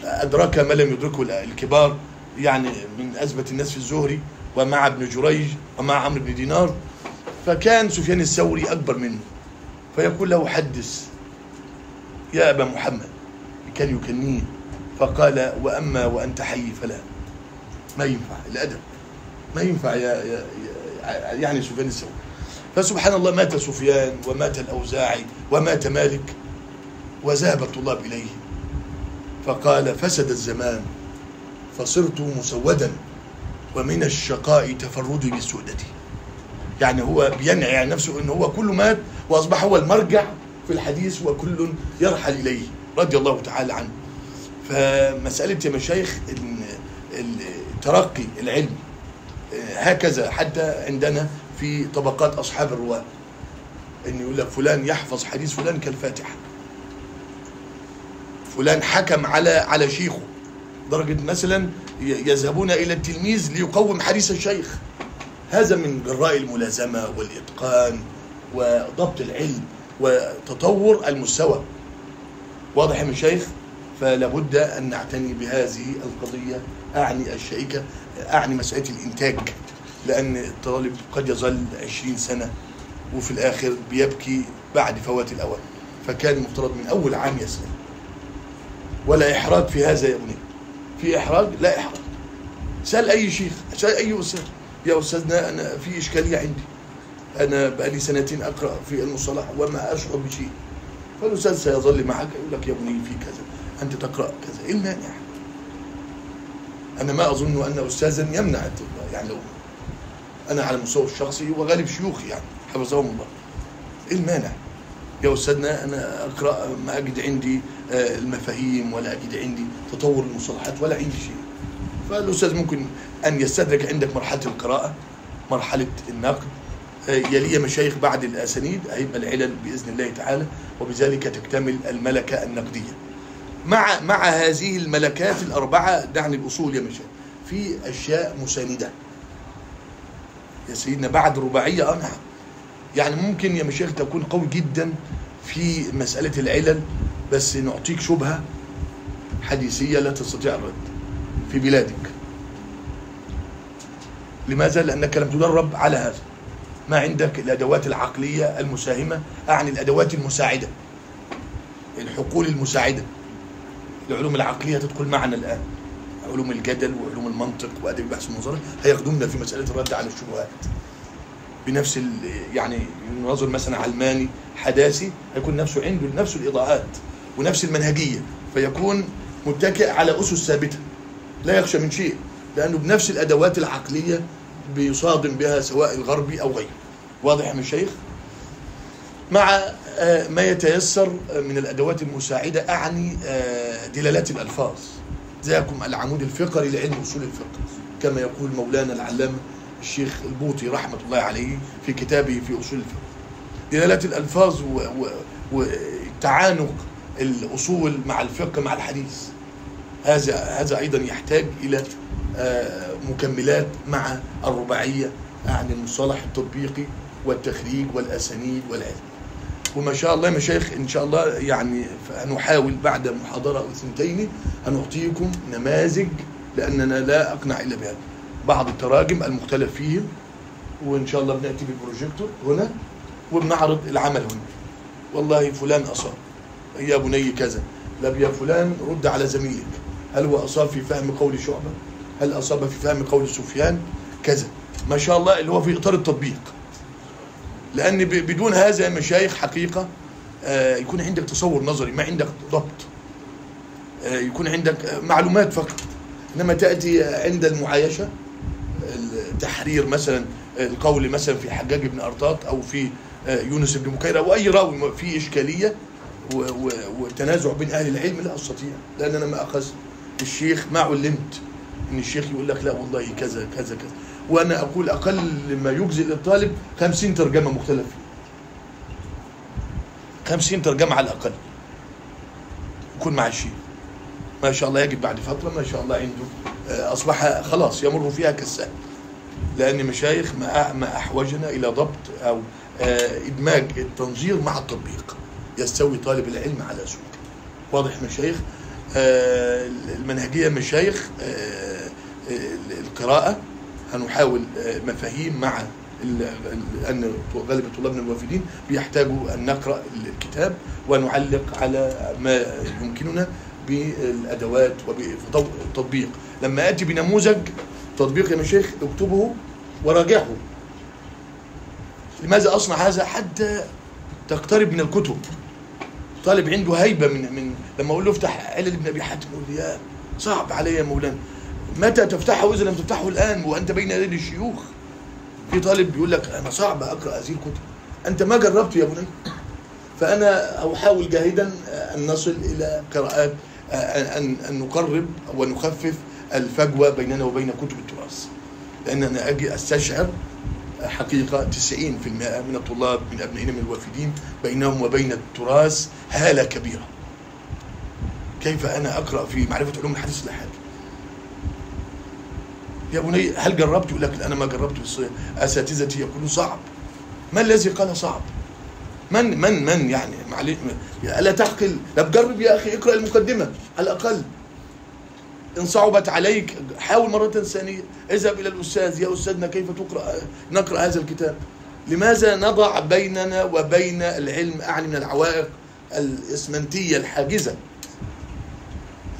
ادرك ما لم يدركه الكبار يعني من أثبت الناس في الزهري. ومع ابن جريج ومع عمرو بن دينار فكان سفيان الثوري أكبر منه. فيقول له حدث. يا أبا محمد كان يكنيه. فقال وأما وأنت حي فلا. ما ينفع الأدب. ما ينفع يا, يا, يا يعني سفيان الثوري. فسبحان الله مات سفيان ومات الأوزاعي ومات مالك وذهب الطلاب إليه. فقال فسد الزمان فصرت مسودا. ومن الشقاء تفردي بالسؤدة يعني هو بينعي عن نفسه انه هو كله مات وأصبح هو المرجع في الحديث وكل يرحل إليه رضي الله تعالى عنه. فمسألة يا مشايخ الترقي العلمي هكذا حتى عندنا في طبقات أصحاب الرواة إن يقول لك فلان يحفظ حديث فلان كالفاتحة. فلان حكم على على شيخه. درجة مثلا يذهبون إلى التلميذ ليقوم حديث الشيخ. هذا من جراء الملازمة والإتقان وضبط العلم وتطور المستوى. واضح يا مشايخ فلابد أن نعتني بهذه القضية أعني الشائكة أعني مسألة الإنتاج لأن الطالب قد يظل عشرين سنة وفي الآخر بيبكي بعد فوات الأوان. فكان المفترض من أول عام يسلم ولا إحراج في هذا يا بني في إحراج؟ لا إحراج. سأل أي شيخ سأل أي أستاذ. يا أستاذنا أنا في إشكالية عندي. أنا بقالي سنتين أقرأ في المصطلح وما أشعر بشيء. فالأستاذ سيظل معك يقول لك يا بني في كذا. أنت تقرأ كذا. إيه المانع؟ أنا ما أظن أن أستاذا يمنع يعني لو أنا على المستوى الشخصي وغالب شيوخي يعني حفظهم الله. إيه المانع؟ يا أستاذنا أنا أقرأ ما أجد عندي آه، المفاهيم ولا أجد عندي تطور المصطلحات ولا عندي شيء. فالأستاذ ممكن أن يستدرك عندك مرحلة القراءة مرحلة النقد. آه، يلي مشايخ بعد الأسانيد هيبقى العلل بإذن الله تعالى وبذلك تكتمل الملكة النقدية. مع مع هذه الملكات الأربعة دعني الأصول يا مشايخ. في أشياء مساندة. يا سيدنا بعد رباعية نعم يعني ممكن يا مشايخ تكون قوي جدا في مسألة العلل بس نعطيك شبهة حديثية لا تستطيع الرد في بلادك. لماذا؟ لأنك لم تدرب على هذا. ما عندك؟ الأدوات العقلية المساهمة. أعني الأدوات المساعدة. الحقول المساعدة. العلوم العقلية تدخل معنا الآن. علوم الجدل وعلوم المنطق وأدب البحث والنظري هيخدمنا في مسألة الرد على الشبهات. بنفس يعني نظر مثلا علماني حداثي هيكون نفسه عنده نفس الإضاءات ونفس المنهجية فيكون متكئ على أسس ثابتة لا يخشى من شيء لأنه بنفس الأدوات العقلية بيصادم بها سواء الغربي أو غيره. واضح يا مشايخ مع آه، ما يتيسر من الأدوات المساعدة أعني آه، دلالات الألفاظ. ذاكم العمود الفقري لعلم أصول الفقه كما يقول مولانا العلامة الشيخ البوطي رحمة الله عليه في كتابه في أصول الفقه. و- و- وتعانق الأصول مع الفقه مع الحديث. هذا هذا أيضا يحتاج إلى آه، مكملات مع الرباعية عن المصطلح التطبيقي والتخريج والأسانيد والعلم. وما شاء الله يا مشايخ إن شاء الله يعني هنحاول بعد محاضرة أو ثنتين أن نعطيكم نماذج لأننا لا أقنع إلا بهذا. بعض التراجم المختلف فيهم وإن شاء الله بنأتي بالبروجيكتور هنا وبنعرض العمل هنا. والله فلان أصاب. يا بني كذا. لا يا فلان رد على زميلك. هل هو أصاب في فهم قول شعبة؟ هل أصاب في فهم قول سفيان؟ كذا. ما شاء الله اللي هو في إطار التطبيق. لأن بدون هذا يا مشايخ حقيقة آه، يكون عندك تصور نظري ما عندك ضبط. آه، يكون عندك معلومات فقط. إنما تأتي عند المعايشة التحرير مثلا القول مثلا في حجاج بن ارطاط أو في آه، يونس بن بكير أو أي راوي في و- وتنازع بين أهل العلم لا أستطيع لأن أنا ما اخذ الشيخ ما علمت إن الشيخ يقول لك لا والله كذا كذا كذا. وأنا أقول أقل ما يجزي للطالب 50 ترجمة مختلف فيها 50 ترجمة على الأقل. يكون مع الشيخ. ما شاء الله يجد بعد فترة ما شاء الله عنده آه، أصبح خلاص يمر فيها كالسهل. لأن مشايخ ما أحوجنا إلى ضبط أو آه، إدماج التنظير مع التطبيق. يستوي طالب العلم على سوق. واضح مشايخ؟ آه، المنهجية مشايخ آه، القراءة. هنحاول مفاهيم مع أن غالب طلابنا الوافدين بيحتاجوا أن نقرأ الكتاب ونعلق على ما يمكننا بالأدوات وبالتطبيق لما اتي بنموذج تطبيق يا مشايخ اكتبه وراجعه. لماذا أصنع هذا حتى تقترب من الكتب؟ طالب عنده هيبة من من لما أقول له افتح علل ابن أبي حاتم يقول لي يا صعب علي يا مولانا. متى تفتحه؟ إذا لم تفتحه الآن وأنت بين يدي الشيوخ. في طالب بيقول لك أنا صعب أقرأ هذه الكتب. أنت ما جربت يا بني فأنا أحاول جاهدا أن نصل إلى قراءات ان أن نقرب ونخفف الفجوة بيننا وبين كتب التراث. لأن أنا أجي أستشعر حقيقة 90% من الطلاب من أبنائنا من الوافدين بينهم وبين التراث هالة كبيرة. كيف أنا أقرأ في معرفة علوم الحديث؟ لا حاجة يا بني هل جربت؟ يقول لك أنا ما جربت. بس أساتذتي يقولون صعب. ما الذي قال صعب؟ من من من يعني معلش ألا تعقل؟ لا تجرب يا أخي اقرأ المقدمة. على الأقل. إن صعبت عليك حاول مرة ثانية اذهب إلى الأستاذ يا أستاذنا كيف تقرأ؟ نقرأ هذا الكتاب. لماذا نضع بيننا وبين العلم أعني من العوائق الإسمنتية الحاجزة؟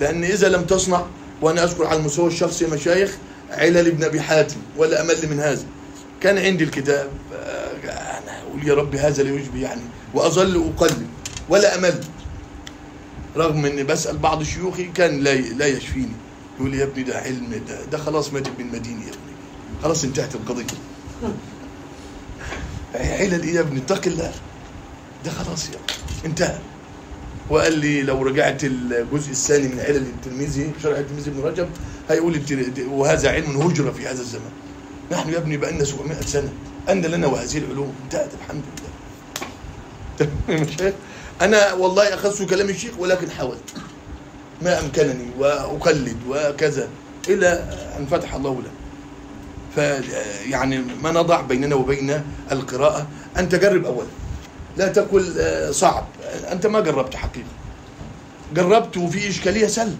لأن إذا لم تصنع وأنا اذكر على المستوى الشخصي مشايخ علل ابن أبي حاتم ولا أمل من هذا. كان عندي الكتاب آه، أنا أقول يا رب هذا لا يشبه يعني وأظل اقلب ولا أمل. رغم أني بسأل بعض شيوخي كان لا يشفيني. يقول لي يا ابني ده علم ده, ده خلاص مات ابن المديني يا ابني. خلاص انتهت القضية. علل إيه يا ابني اتق الله. ده خلاص يا انتهى. وقال لي لو رجعت الجزء الثاني من علل الترمذي شرح الترمذي ابن رجب هيقول وهذا علم هجرة في هذا الزمان. نحن يا ابني بقالنا 700 سنة. أن لنا وهذه العلوم. انتهت الحمد لله. أنا والله أخذت كلام الشيخ ولكن حاولت. ما أمكنني وأقلد وكذا إلى أن فتح الله لنا ف يعني ما نضع بيننا وبين القراءة. أن تجرب أولا لا تقل آه، صعب. أنت ما جربت حقيقة. جربت وفي إشكالية سل.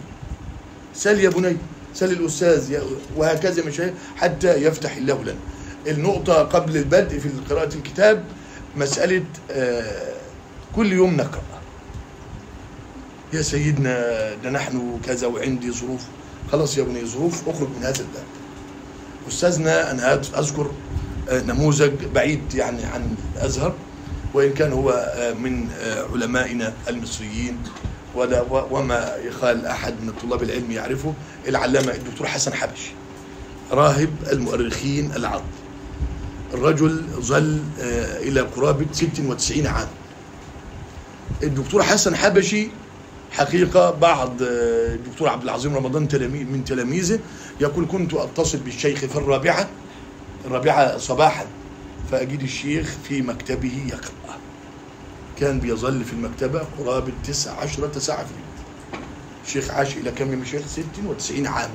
سل يا بني. سل الأستاذ وهكذا مش حتى يفتح الله لنا النقطة قبل البدء في قراءة الكتاب مسألة آه، كل يوم نقرأ. يا سيدنا ده نحن كذا وعندي ظروف. خلاص يا بني ظروف أخرج من هذا الباب. أستاذنا أنا أذكر آه، نموذج بعيد يعني عن الأزهر وإن كان هو آه، من آه، علمائنا المصريين ولا وما يخال أحد من طلاب العلم يعرفه العلامة الدكتور حسن حبشي راهب المؤرخين العرب. الرجل ظل إلى قرابه 96 عام. الدكتور حسن حبشي حقيقة بعض آه، الدكتور عبد العظيم رمضان تلاميذ من تلاميذه يقول كنت أتصل بالشيخ في الرابعة الرابعة صباحا فأجد الشيخ في مكتبه يقرأ. كان بيظل في المكتبة قرابة تسع عشرة ساعة في اليوم. الشيخ عاش إلى كم يا شيخ؟ 96 عاما.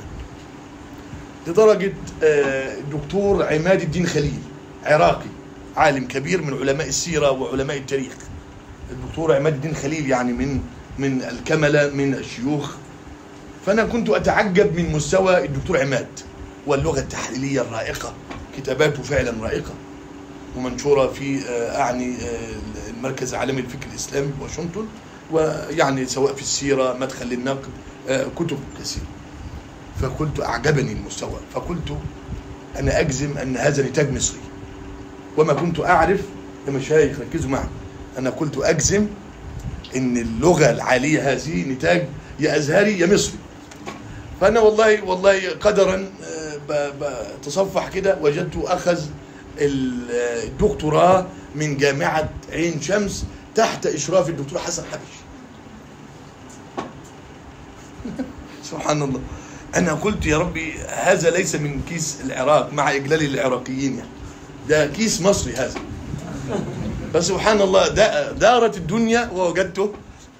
لدرجة آه، الدكتور عماد الدين خليل عراقي عالم كبير من علماء السيرة وعلماء التاريخ. الدكتور عماد الدين خليل يعني من من الكملة من الشيوخ. فأنا كنت أتعجب من مستوى الدكتور عماد واللغة التحليلية الرائقة كتاباته فعلا رائقة ومنشورة في آه، أعني آه، المركز العالمي للفكر الإسلامي بواشنطن ويعني سواء في السيرة مدخل للنقد آه، كتب كثيرة. فقلت أعجبني المستوى فقلت أنا أجزم أن هذا نتاج مصري. وما كنت أعرف يا مشايخ ركزوا معي أنا قلت أجزم إن اللغة العالية هذه نتاج يا أزهري يا مصري. فأنا والله والله قدرا آه، بتصفح كده وجدت أخذ ال- الدكتوراه من جامعة عين شمس تحت إشراف الدكتور حسن حبشي سبحان الله. أنا قلت يا ربي هذا ليس من كيس العراق مع إجلال العراقيين يعني. ده كيس مصري هذا. فسبحان الله دا- دارت الدنيا ووجدته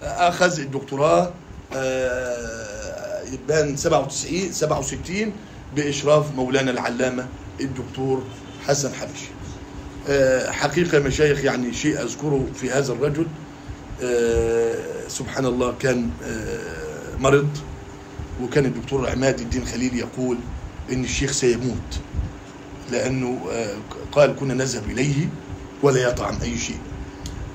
أخذ الدكتوراه آه، يبان 97 67 بإشراف مولانا العلامة الدكتور حسن حبشي. آه، حقيقة مشايخ يعني شيء أذكره في هذا الرجل آه، سبحان الله كان مرض وكان الدكتور عماد الدين خليل يقول إن الشيخ سيموت لأنه قال كنا نذهب إليه ولا يطعم أي شيء.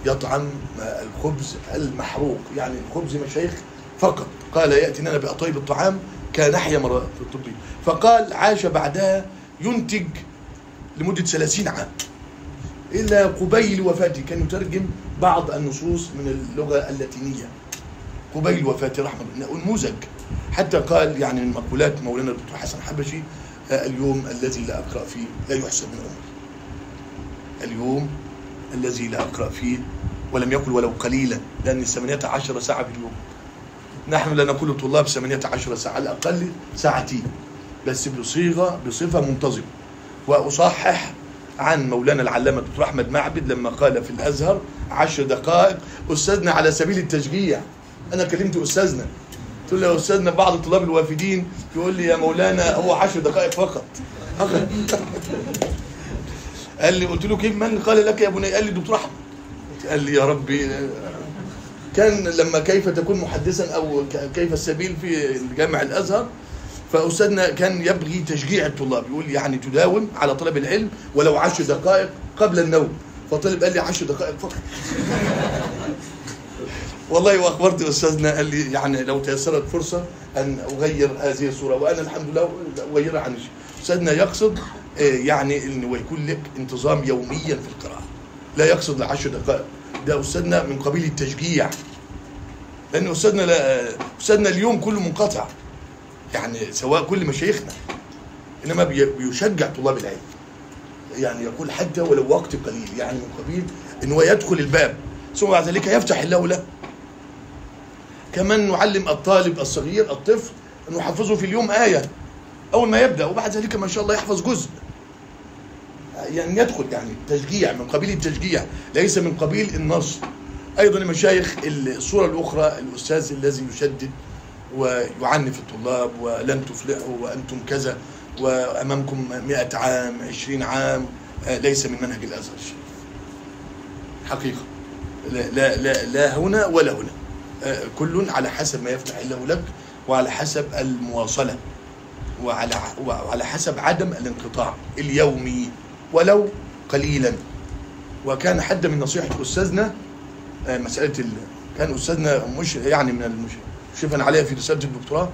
يطعم الخبز المحروق. يعني الخبز مشايخ فقط. قال ياتي لنا باطيب الطعام كناحيه مرة في الطبي. فقال عاش بعدها ينتج لمدة 30 عام. إلا قبيل وفاته. كان يترجم بعض النصوص من اللغة اللاتينية. قبيل وفاته رحمة الله. نموذج حتى قال يعني من مقولات مولانا الدكتور حسن حبشي اليوم الذي لا أقرأ فيه لا يحسب من عمري. اليوم الذي لا أقرأ فيه ولم يقل ولو قليلا لأن 18 ساعة في اليوم. نحن لا نقول الطلاب 18 ساعة على الأقل ساعتين. بس بصيغة بصفة منتظمة. وأصحح عن مولانا العلامة الدكتور أحمد معبد لما قال في الأزهر عشر دقائق أستاذنا على سبيل التشجيع. أنا كلمت أستاذنا. قلت له يا أستاذنا بعض الطلاب الوافدين يقول لي يا مولانا هو عشر دقائق فقط. فقط. قال لي قلت له كيف؟ من قال لك يا بني؟ قال لي دكتور أحمد. قال لي يا ربي كان لما كيف تكون محدثا أو كيف السبيل في جامع الأزهر فأستاذنا كان يبغي تشجيع الطلاب. يقول يعني تداوم على طلب العلم ولو عشر دقائق قبل النوم. فطلب قال لي عشر دقائق فقط. والله وأخبرت أستاذنا قال لي يعني لو تيسرت فرصة أن أغير هذه الصورة وأنا الحمد لله اغيرها عن أستاذنا يقصد يعني انه يكون لك انتظام يوميا في القراءة. لا يقصد العشر دقائق. ده أستاذنا من قبيل التشجيع. لأن أستاذنا لا أستاذنا اليوم كله منقطع. يعني سواء كل مشايخنا إنما بي- بيشجع طلاب العلم. يعني يقول حتى ولو وقت قليل يعني من قبيل إن هو يدخل الباب. ثم بعد ذلك يفتح الله له كمان نعلم الطالب الصغير الطفل أنه يحفظه في اليوم آية. أول ما يبدأ وبعد ذلك ما شاء الله يحفظ جزء. يعني يدخل يعني تشجيع من قبيل التشجيع ليس من قبيل النص. أيضا المشايخ الصورة الأخرى الأستاذ الذي يشدد ويعنف الطلاب ولن تفلحوا وأنتم كذا وأمامكم مئة عام عشرين عام ليس من منهج الأزهر شيء. حقيقة. لا لا لا, لا هنا ولا هنا. كل على حسب ما يفتح الله لك وعلى حسب المواصلة وعلى وعلى حسب عدم الانقطاع اليومي. ولو قليلا وكان حد من نصيحة أستاذنا آه، مسألة. كان أستاذنا مش يعني من المش... مشرفا عليها في رسالة الدكتوراه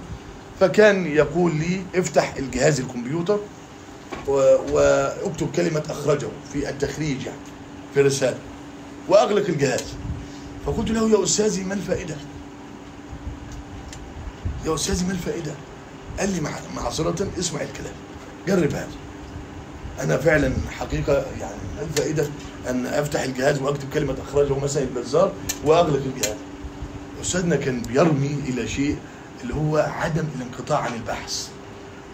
فكان يقول لي افتح الجهاز الكمبيوتر. واكتب كلمة أخرجه في التخريج يعني في رسالة وأغلق الجهاز فقلت له يا أستاذي ما الفائدة؟ يا أستاذي ما الفائدة؟ قال لي مع- معذرة اسمع الكلام جرب هذا أنا فعلا حقيقة يعني الفائده أن أفتح الجهاز وأكتب كلمة اخرجه مثلا البزار وأغلق الجهاز. أستاذنا كان بيرمي إلى شيء اللي هو عدم الانقطاع عن البحث.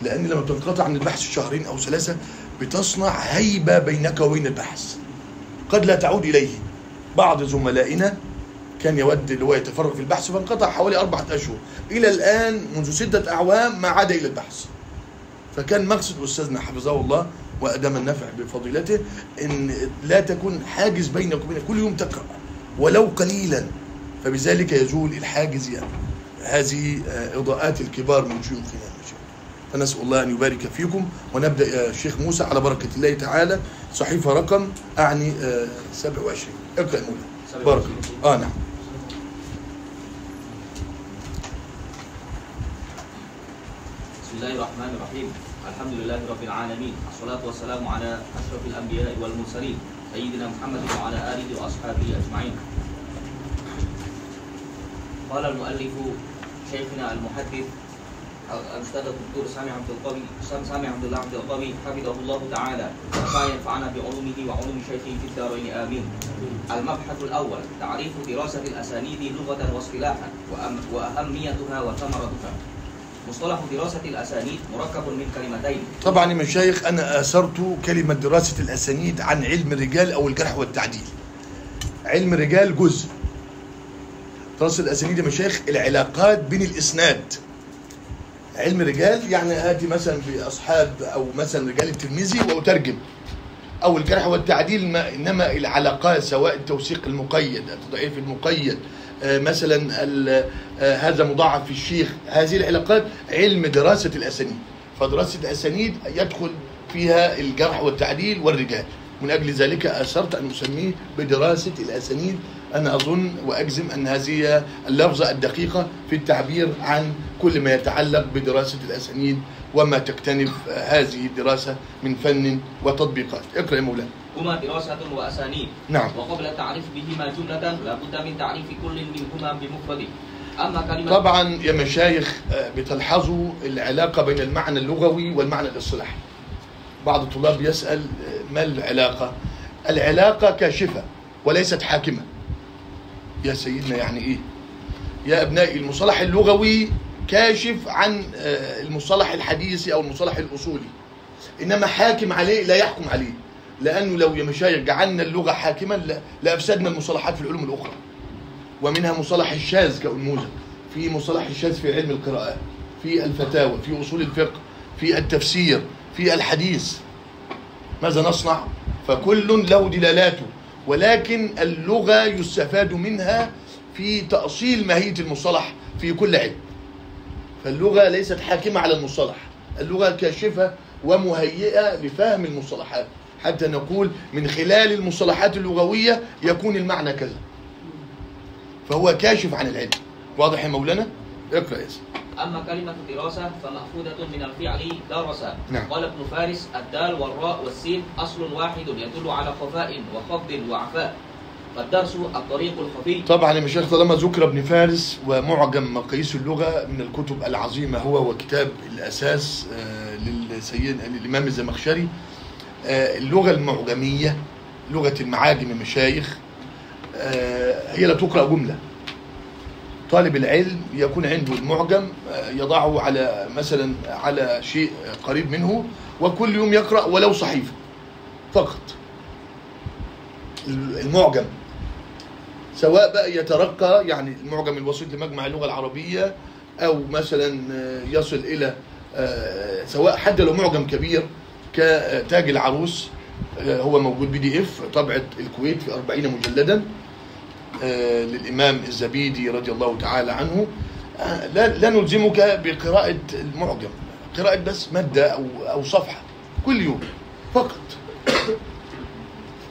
لأن لما بتنقطع عن البحث شهرين أو ثلاثة بتصنع هيبة بينك وبين البحث. قد لا تعود إليه. بعض زملائنا كان يود اللي هو يتفرغ في البحث فانقطع حوالي أربعة أشهر. إلى الآن منذ ستة أعوام ما عاد إلى البحث. فكان مقصد أستاذنا حفظه الله وأدام النفع بفضيلته إن لا تكون حاجز بينك وبين كل يوم تقرأ ولو قليلا. فبذلك يزول الحاجز يعني. هذه آه، إضاءات الكبار من شيوخنا. فنسأل الله أن يبارك فيكم ونبدأ يا شيخ موسى على بركة الله تعالى. صحيفة رقم أعني آه، 27 اقرأ مولانا. بارك الله آه نعم. بسم الله الرحمن الرحيم. الحمد لله رب العالمين الصلاة والسلام على أشرف الأنبياء والمرسلين سيدنا محمد وعلى آله وأصحابه أجمعين. قال المؤلف شيخنا المحدث الأستاذ الدكتور سامي عبد القوي سامي عبد الله عبد القوي حفظه الله تعالى ونفع ينفعنا بعلومه وعلوم شيخه في الدارين آمين. المبحث الأول تعريف دراسة الأسانيد لغة واصطلاحا وأهميتها وثمرتها. مصطلح دراسة الأسانيد مركب من كلمتين. طبعا يا مشايخ أنا أثرت كلمة دراسة الأسانيد عن علم الرجال أو الجرح والتعديل. علم الرجال جزء. دراسة الأسانيد يا مشايخ العلاقات بين الإسناد. علم الرجال يعني آتي مثلا باصحاب أو مثلا رجال الترمذي وأترجم. أو الجرح والتعديل ما إنما العلاقات سواء التوثيق المقيد التضعيف المقيد مثلا ال- آه، هذا مضاعف في الشيخ. هذه العلاقات علم دراسة الأسانيد. فدراسة الأسانيد يدخل فيها الجرح والتعديل والرجال. من أجل ذلك اثرت أن أسميه بدراسة الأسانيد. أنا أظن وأجزم أن هذه اللفظة الدقيقة في التعبير عن كل ما يتعلق بدراسة الأسانيد وما تكتنف هذه الدراسة من فن وتطبيقات. اقرا يا مولانا. هما دراسة وأسانيد. نعم. وقبل التعريف بهما جملة لا بد من تعريف كل منهما بمفرده أما كلمة طبعا يا مشايخ آه، بتلحظوا العلاقة بين المعنى اللغوي والمعنى الإصطلاحي. بعض الطلاب يسأل آه، ما العلاقة؟ العلاقة كاشفة وليست حاكمة. يا سيدنا يعني إيه؟ يا أبنائي المصطلح اللغوي كاشف عن آه، المصطلح الحديثي أو المصطلح الأصولي. إنما حاكم عليه لا يحكم عليه. لأنه لو يا مشايخ جعلنا اللغة حاكما لا- لافسدنا المصطلحات في العلوم الأخرى. ومنها مصطلح الشاذ كأنموذج. في مصطلح الشاذ في علم القراءات في الفتاوى في أصول الفقه في التفسير في الحديث. ماذا نصنع؟ فكل له دلالاته ولكن اللغة يستفاد منها في تأصيل ماهية المصطلح في كل علم فاللغة ليست حاكمة على المصطلح. اللغة كاشفة ومهيئة لفهم المصطلحات. حتى نقول من خلال المصطلحات اللغوية يكون المعنى كذا. فهو كاشف عن العلم. واضح يا مولانا؟ اقرأ يا سيدي. أما كلمة دراسة فمأخوذة من الفعل درس نعم. قال ابن فارس الدال والراء والسين أصل واحد يدل على خفاء وخفض وعفاء. فالدرس الطريق الخفي. طبعا يا مشايخ طالما ذكر ابن فارس ومعجم مقاييس اللغة من الكتب العظيمة هو وكتاب الأساس آه، للسيد للإمام الزمخشري آه، اللغة المعجمية لغة المعاجم المشايخ آه، هي لا تقرأ جملة. طالب العلم يكون عنده المعجم يضعه على مثلا على شيء قريب منه وكل يوم يقرأ ولو صحيفة فقط. المعجم. سواء بقى يترقى يعني المعجم الوسيط لمجمع اللغة العربية أو مثلا آه، يصل إلى آه، سواء حتى لو معجم كبير كتاج العروس آه، هو موجود بي دي إف طبعة الكويت في 40 مجلدا للإمام الزبيدي رضي الله تعالى عنه. لا لا نلزمك بقراءة المعجم قراءة بس مادة أو أو صفحة كل يوم فقط.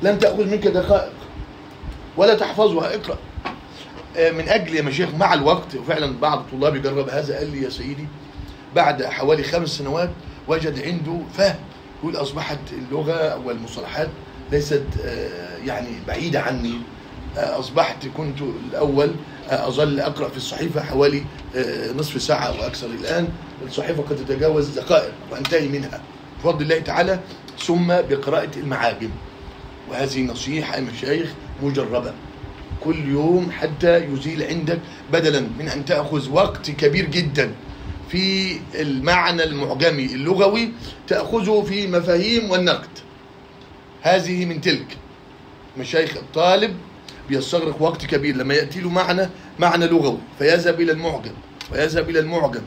لن تأخذ منك دقائق. ولا تحفظها اقرأ. آه، من أجل يا مشايخ مع الوقت وفعلا بعض الطلاب جرب هذا قال لي يا سيدي بعد حوالي خمس سنوات وجد عنده فهم يقول أصبحت اللغة والمصطلحات ليست آه، يعني بعيدة عني. آه، أصبحت كنت الأول آه، أظل أقرأ في الصحيفة حوالي نصف ساعة أو أكثر الآن. الصحيفة قد تتجاوز دقائق وأنتهي منها. بفضل الله تعالى ثم بقراءة المعاجم. وهذه نصيحة المشايخ مجربة. كل يوم حتى يزيل عندك بدلا من أن تأخذ وقت كبير جدا. في المعنى المعجمي اللغوي تأخذه في مفاهيم والنقد. هذه من تلك. مشايخ الطالب بيستغرق وقت كبير لما يأتي له معنى معنى لغوي فيذهب إلى المعجم ويذهب إلى المعجم.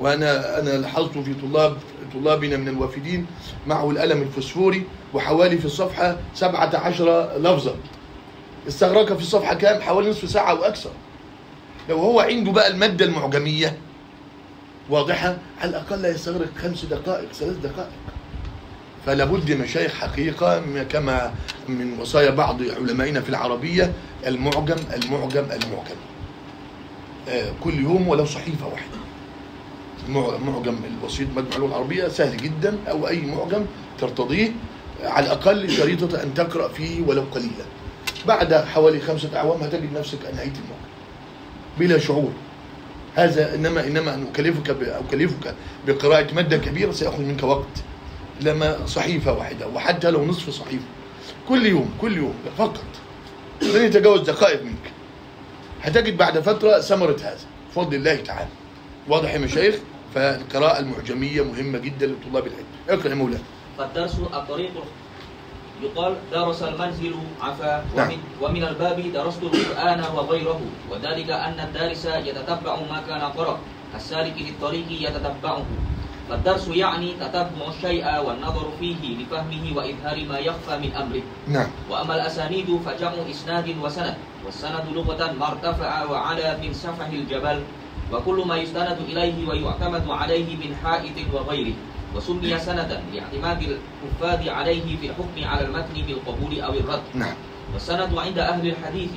وأنا أنا لاحظت في طلاب طلابنا من الوافدين معه القلم الفسفوري وحوالي في الصفحة 17 لفظا استغرق في الصفحة كام؟ حوالي نصف ساعة أو أكثر. لو هو عنده بقى المادة المعجمية واضحة على الأقل يستغرق خمس دقائق ثلاث دقائق. فلا بد مشايخ حقيقة كما من وصايا بعض علمائنا في العربية المعجم المعجم المعجم. آه، كل يوم ولو صحيفة واحدة. معجم الوسيط مجمع اللغة العربية سهل جدا أو أي معجم ترتضيه على الأقل شريطة أن تقرأ فيه ولو قليلا. بعد حوالي خمسة أعوام هتجد نفسك أنهيت المعجم بلا شعور. هذا إنما إنما أن أكلفك ب- أكلفك بقراءة مادة كبيرة سيأخذ منك وقت. لما صحيفة واحدة وحتى لو نصف صحيفة. كل يوم كل يوم فقط. لن يتجاوز دقائق منك. هتجد بعد فترة ثمرة هذا. بفضل الله تعالى. واضح يا مشايخ؟ فالقراءة المعجمية مهمة جدا لطلاب العلم. اقرأ يا مولانا. فالدرس الطريق يقال درس المنزل عفا نعم. ومن, ومن الباب درست القرآن وغيره وذلك أن الدارس يتتبع ما كان قرأ السالك للطريق يتتبعه. فالدرس يعني تتبع الشيء والنظر فيه لفهمه وإظهار ما يخفى من أمره. نعم. وأما الأسانيد فجمع إسناد وسند والسند لغة ما ارتفع وعلى من سفح الجبل. وكل ما يستند إليه ويعتمد عليه من حائط وغيره وسمي سندا لاعتماد الحفاظ عليه في الحكم على المتن بالقبول أو الرد نعم والسند عند أهل الحديث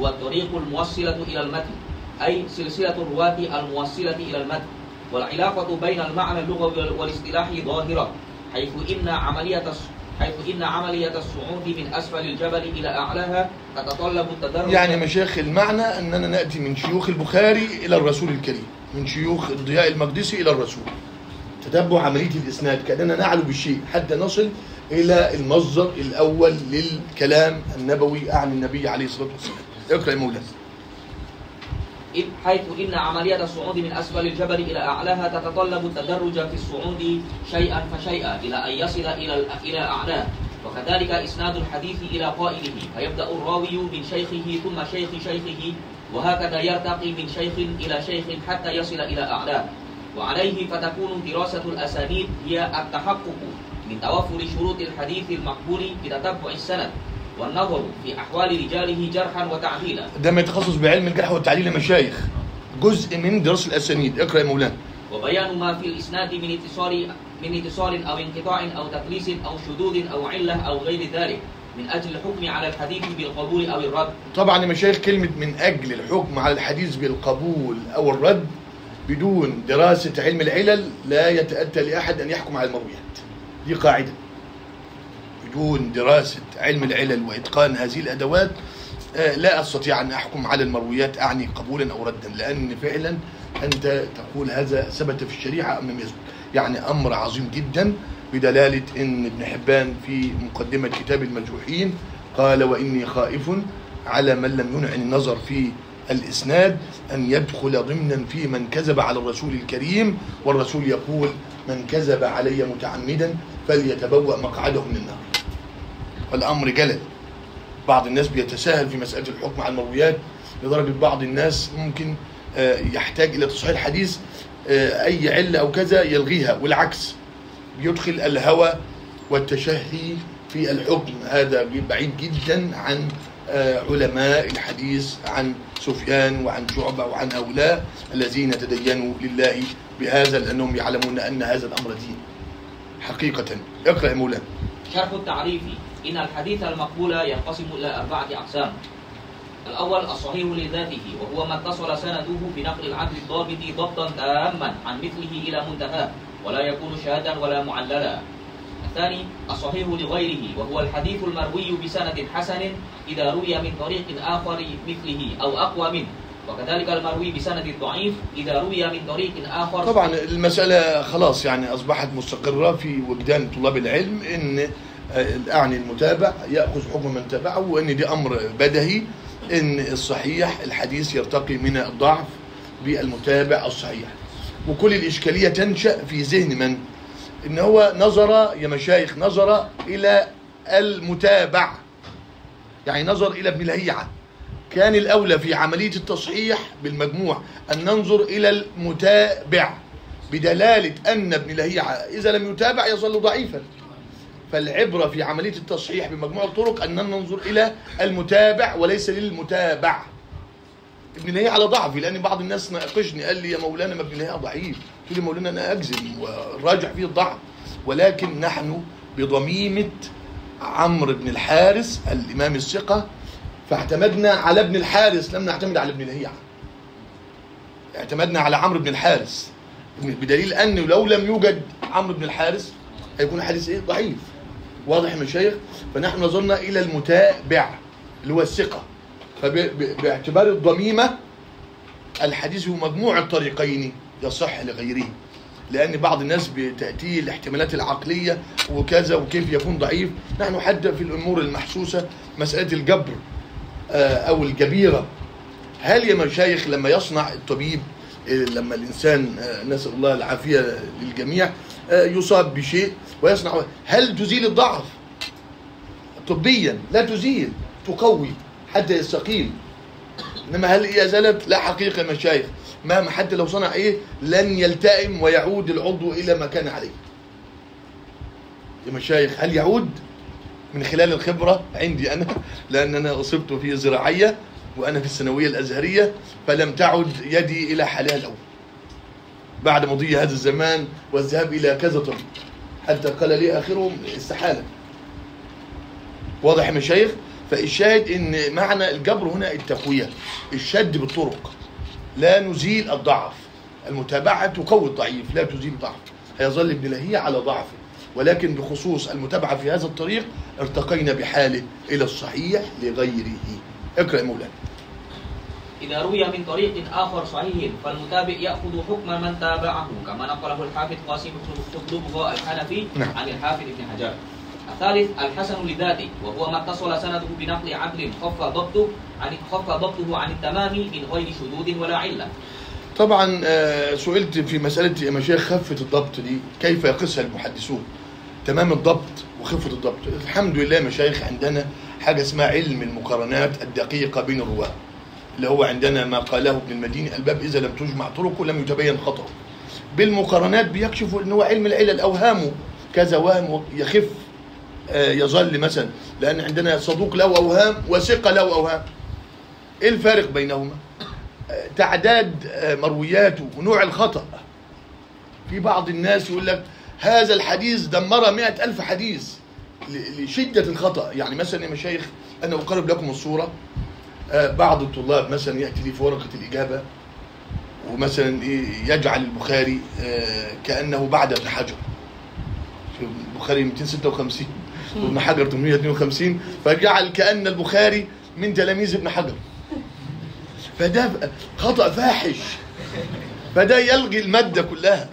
هو الطريق الموصلة إلى المتن أي سلسلة الرواة الموصلة إلى المتن والعلاقة بين المعنى اللغوي والاصطلاحي ظاهرة حيث إن عملية حيث إن عملية الصعود من أسفل الجبل إلى أعلاها تتطلب التدرج. يعني مشايخ المعنى أننا نأتي من شيوخ البخاري إلى الرسول الكريم من شيوخ الضياء المقدسي إلى الرسول. تتبع عملية الإسناد كأننا نعلو بالشيء حتى نصل إلى المصدر الأول للكلام النبوي عن النبي عليه الصلاة والسلام. اقرأ يا مولانا. حيث إن عملية الصعود من أسفل الجبل إلى أعلاها تتطلب التدرج في الصعود شيئا فشيئا إلى أن يصل إلى إلى أعلاه. وكذلك إسناد الحديث إلى قائله فيبدأ الراوي من شيخه ثم شيخ شيخه وهكذا يرتقي من شيخ إلى شيخ حتى يصل إلى أعلاه. وعليه فتكون دراسة الأسانيد هي التحقق من توفر شروط الحديث المقبول بتتبع السند. والنظر في أحوال رجاله جرحا وتعديلا. ده ما يتخصص بعلم الجرح والتعديل يا مشايخ. جزء من دراسة الأسانيد. اقرأ يا مولانا. وبيان ما في الإسناد من اتصال من اتصال أو انقطاع أو تدليس أو شذوذ أو علة أو غير ذلك من أجل الحكم على الحديث بالقبول أو الرد. طبعا يا مشايخ كلمة من أجل الحكم على الحديث بالقبول أو الرد بدون دراسة علم العلل لا يتأتى لأحد أن يحكم على المرويات. دي قاعدة. بدون دراسة علم العلل وإتقان هذه الأدوات آه، لا أستطيع أن أحكم على المرويات أعني قبولا أو ردا لأن فعلا أنت تقول هذا ثبت في الشريعة أم لم يثبت. يعني أمر عظيم جدا بدلالة أن ابن حبان في مقدمة كتاب المجروحين قال وإني خائف على من لم ينع النظر في الإسناد أن يدخل ضمنا في من كذب على الرسول الكريم والرسول يقول من كذب علي متعمدا فليتبوأ مقعده من النار. والأمر جلل بعض الناس بيتساهل في مسألة الحكم على المرويات لدرجة بعض الناس ممكن آه، يحتاج إلى تصحيح الحديث آه، أي علة أو كذا يلغيها والعكس بيدخل الهوى والتشهي في الحكم. هذا بعيد جدا عن آه، علماء الحديث عن سفيان وعن شعبة وعن هؤلاء الذين تدينوا لله بهذا لأنهم يعلمون أن هذا الأمر دين. حقيقة. اقرأ مولانا. شرح التعريف إن الحديث المقبول ينقسم إلى أربعة أقسام. الأول الصحيح لذاته وهو ما اتصل سنده بنقل العدل الضابط ضبطا تاما عن مثله إلى منتهاه ولا يكون شاذا ولا معللا. الثاني الصحيح لغيره وهو الحديث المروي بسند حسن إذا روي من طريق آخر مثله أو أقوى منه. وكذلك المروي بسند ضعيف إذا روي من طريق آخر. طبعا المسألة خلاص يعني أصبحت مستقرة في وجدان طلاب العلم إن أعني المتابع يأخذ حكم من تابعه وإن دي أمر بدهي إن الصحيح الحديث يرتقي من الضعف بالمتابع الصحيح. وكل الإشكالية تنشأ في ذهن من؟ إن هو نظر يا مشايخ نظر إلى المتابع. يعني نظر إلى ابن لهيعة. كان الأولى في عملية التصحيح بالمجموع أن ننظر إلى المتابع. بدلالة أن ابن لهيعة إذا لم يتابع يظل ضعيفا. فالعبرة في عملية التصحيح بمجموع الطرق أن ننظر إلى المتابع وليس للمتابع. ابن لهيعة على ضعفي لأن بعض الناس ناقشني قال لي يا مولانا ما ابن لهيعة ضعيف. قلت له مولانا أنا أجزم والراجح فيه الضعف. ولكن نحن بضميمة عمرو بن الحارث الإمام الثقة فاعتمدنا على ابن الحارث لم نعتمد على ابن لهيعة اعتمدنا على عمرو بن الحارث بدليل أنه لو لم يوجد عمرو بن الحارث هيكون الحديث إيه؟ ضعيف. واضح يا مشايخ؟ فنحن نظرنا إلى المتابع اللي هو الثقة. فباعتبار الضميمة الحديث هو مجموع الطريقين يصح لغيره. لأن بعض الناس بتاتيه الاحتمالات العقلية وكذا وكيف يكون ضعيف. نحن حتى في الأمور المحسوسة مسألة الجبر آه، أو الجبيرة. هل يا مشايخ لما يصنع الطبيب لما الإنسان آه، نسأل الله العافية للجميع يصاب بشيء ويصنع هل تزيل الضعف؟ طبيا لا تزيل تقوي حتى يستقيم إنما هل هي زالت؟ لا حقيقة يا مشايخ مهما حتى لو صنع إيه لن يلتئم ويعود العضو إلى ما كان عليه. يا مشايخ هل يعود؟ من خلال الخبرة عندي أنا لأن أنا أصبت في زراعية وأنا في الثانوية الأزهرية فلم تعد يدي إلى حالها الأول. بعد مضي هذا الزمان والذهاب إلى كذا. طبيب حتى قال لي آخرهم استحالة. واضح يا مشايخ؟ فالشاهد إن معنى الجبر هنا التقوية الشد بالطرق. لا نزيل الضعف. المتابعة تقوي الضعيف لا تزيل ضعف هيظل ابن لهية على ضعفه ولكن بخصوص المتابعة في هذا الطريق ارتقينا بحاله إلى الصحيح لغيره. اقرأ مولانا. إذا روي من طريق آخر صحيح فالمتابع يأخذ حكم من تابعه كما نقله الحافظ قاسم بن قطلب الحنفي نعم. عن الحافظ ابن حجر. الثالث الحسن لذاته وهو ما اتصل سنده بنقل عدل خف ضبطه عن خف ضبطه عن التمام من غير شذوذ ولا علة. طبعا آه، سئلت في مسألة مشايخ خفة الضبط دي كيف يقيسها المحدثون تمام الضبط وخفة الضبط الحمد لله مشايخ عندنا حاجة اسمها علم المقارنات الدقيقة بين الرواة اللي هو عندنا ما قاله ابن المديني الباب إذا لم تجمع طرقه لم يتبين خطأه. بالمقارنات بيكشف إن هو علم العلل اوهامه كذا وهم يخف آه، يظل مثلا لأن عندنا صدوق له أوهام وثقة له أوهام. إيه الفارق بينهما؟ آه، تعداد آه، مروياته ونوع الخطأ. في بعض الناس يقول لك هذا الحديث دمر مئة ألف حديث لشدة الخطأ. يعني مثلا يا مشايخ أنا أقرب لكم الصورة. بعض الطلاب مثلا يأتي لي في ورقة الإجابة ومثلا يجعل البخاري آه، كأنه بعد ابن حجر. شوف البخاري 256 وابن حجر 852 فجعل كأن البخاري من تلاميذ ابن حجر. فده خطأ فاحش. فده يلغي المادة كلها.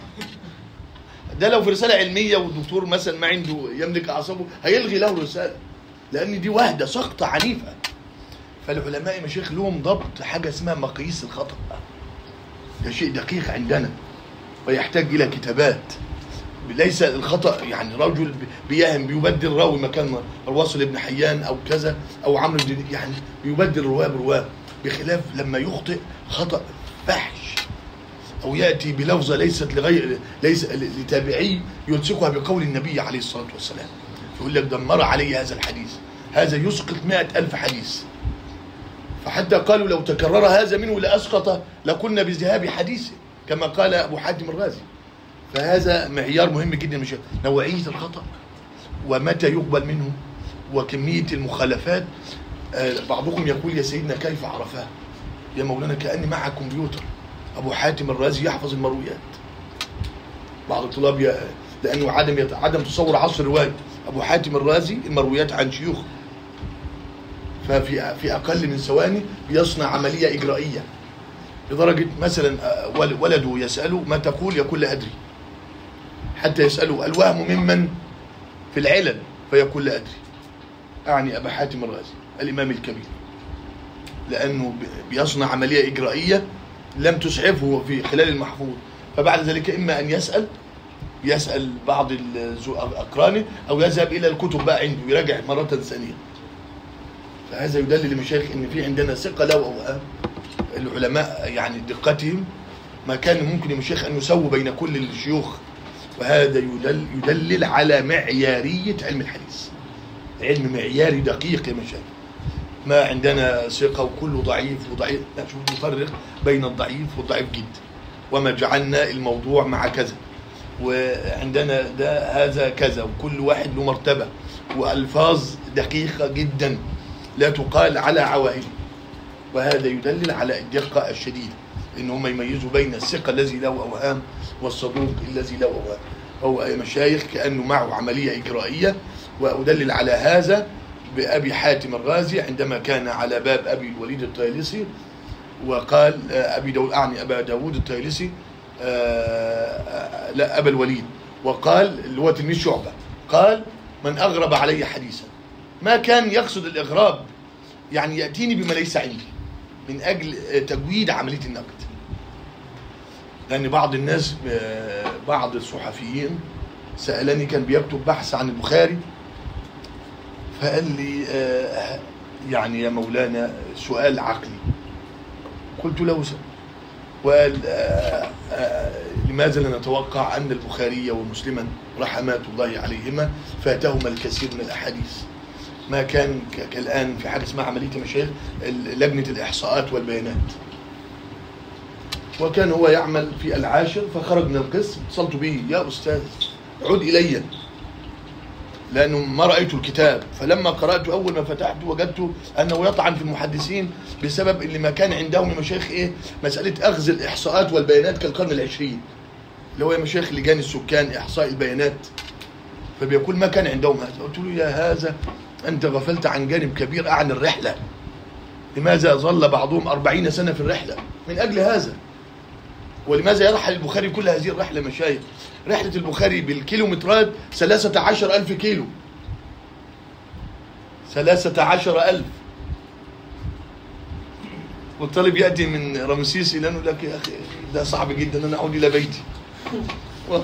ده لو في رسالة علمية والدكتور مثلا ما عنده يملك أعصابه هيلغي له الرسالة لأن دي وحدة سقطة عنيفة. فالعلماء يا مشايخ لهم ضبط حاجة اسمها مقاييس الخطأ. ده شيء دقيق عندنا. ويحتاج إلى كتابات. ليس الخطأ يعني رجل بيهم بيبدل راوي مكان الواصل ابن حيان أو كذا أو عمرو بن يعني بيبدل رواه برواه بخلاف لما يخطئ خطأ فاحش أو يأتي بلفظة ليست لغير ليس لتابعي يلصقها بقول النبي عليه الصلاة والسلام. يقول لك دمر علي هذا الحديث. هذا يسقط مائة ألف حديث. فحتى قالوا لو تكرر هذا منه لأسقط لقلنا بذهاب حديثه كما قال أبو حاتم الرازي. فهذا معيار مهم جدا مش نوعية الخطأ ومتى يقبل منه وكمية المخالفات. آه، بعضكم يقول يا سيدنا كيف عرفاه؟ يا مولانا كأني مع كمبيوتر. أبو حاتم الرازي يحفظ المرويات. بعض الطلاب. لأنه عدم. عدم تصور عصر رواية أبو حاتم الرازي المرويات عن شيوخ ففي في أقل من ثواني بيصنع عملية إجرائية. لدرجة مثلا آه، ول- ولده يسأله ما تقول يقول لا أدري. حتى يسأله الوهم ممن؟ في العلل فيقول لا أدري. أعني أبا حاتم الرازي الإمام الكبير. لأنه بي- بيصنع عملية إجرائية لم تسعفه في خلال المحفوظ. فبعد ذلك إما أن يسأل يسأل بعض أقرانه أو يذهب إلى الكتب بقى عنده يراجع مرة ثانية. فهذا يدلل لمشايخ إن في عندنا ثقة له اوهام العلماء يعني دقتهم ما كان ممكن يا مشايخ أن يسووا بين كل الشيوخ. وهذا يدل يدلل على معيارية علم الحديث. علم معياري دقيق يا مشايخ. ما عندنا ثقة وكله ضعيف وضعيف. لا شوف نفرق بين الضعيف والضعيف جدا وما جعلنا الموضوع مع كذا. وعندنا ده هذا كذا وكل واحد له مرتبة. وألفاظ دقيقة جدا. لا تقال على عوائله وهذا يدلل على الدقة الشديدة. إن هم يميزوا بين الثقة الذي له أوهام والصدوق الذي له أوهام. هو يا مشايخ كأنه معه عملية إجرائية. وأدلل على هذا بأبي حاتم الرازي عندما كان على باب أبي الوليد الطيالسي وقال آه، أبي داود أعني أبا داود الطيالسي آه، آه، لا أبا الوليد. وقال اللي هو تلميذ شعبة قال من أغرب علي حديثا. ما كان يقصد الإغراب يعني يأتيني بما ليس عندي من أجل تجويد عملية النقد. لأن بعض الناس آه، بعض الصحفيين سألني كان بيكتب بحث عن البخاري فقال لي آه، يعني يا مولانا سؤال عقلي. قلت له وقال آه، لماذا لا نتوقع أن البخاري ومسلما رحمات الله عليهما فاتهما الكثير من الأحاديث؟ ما كان ك- كالآن في حاجة اسمها عملية المشايخ ال- لجنة الإحصاءات والبيانات. وكان هو يعمل في العاشر فخرج من القسم. اتصلت به يا أستاذ عد إلي. لأنه ما رأيت الكتاب. فلما قراته أول ما فتحته وجدت أنه يطعن في المحدثين بسبب اللي ما كان عندهم مشايخ إيه؟ مسألة أخذ الإحصاءات والبيانات كالقرن العشرين. اللي هو مشايخ لجان السكان إحصاء البيانات. فبيقول ما كان عندهم. هذا قلت له يا هذا أنت غفلت عن جانب كبير عن الرحلة. لماذا ظل بعضهم أربعين سنة في الرحلة؟ من أجل هذا. ولماذا يرحل البخاري كل هذه الرحلة مشايخ؟ رحلة البخاري بالكيلومترات ثلاثة عشر ألف كيلو. ثلاثة عشر ألف. والطالب يأتي من رمسيس إلى يقول لك يا أخي ده صعب جدا أنا أعود إلى بيتي.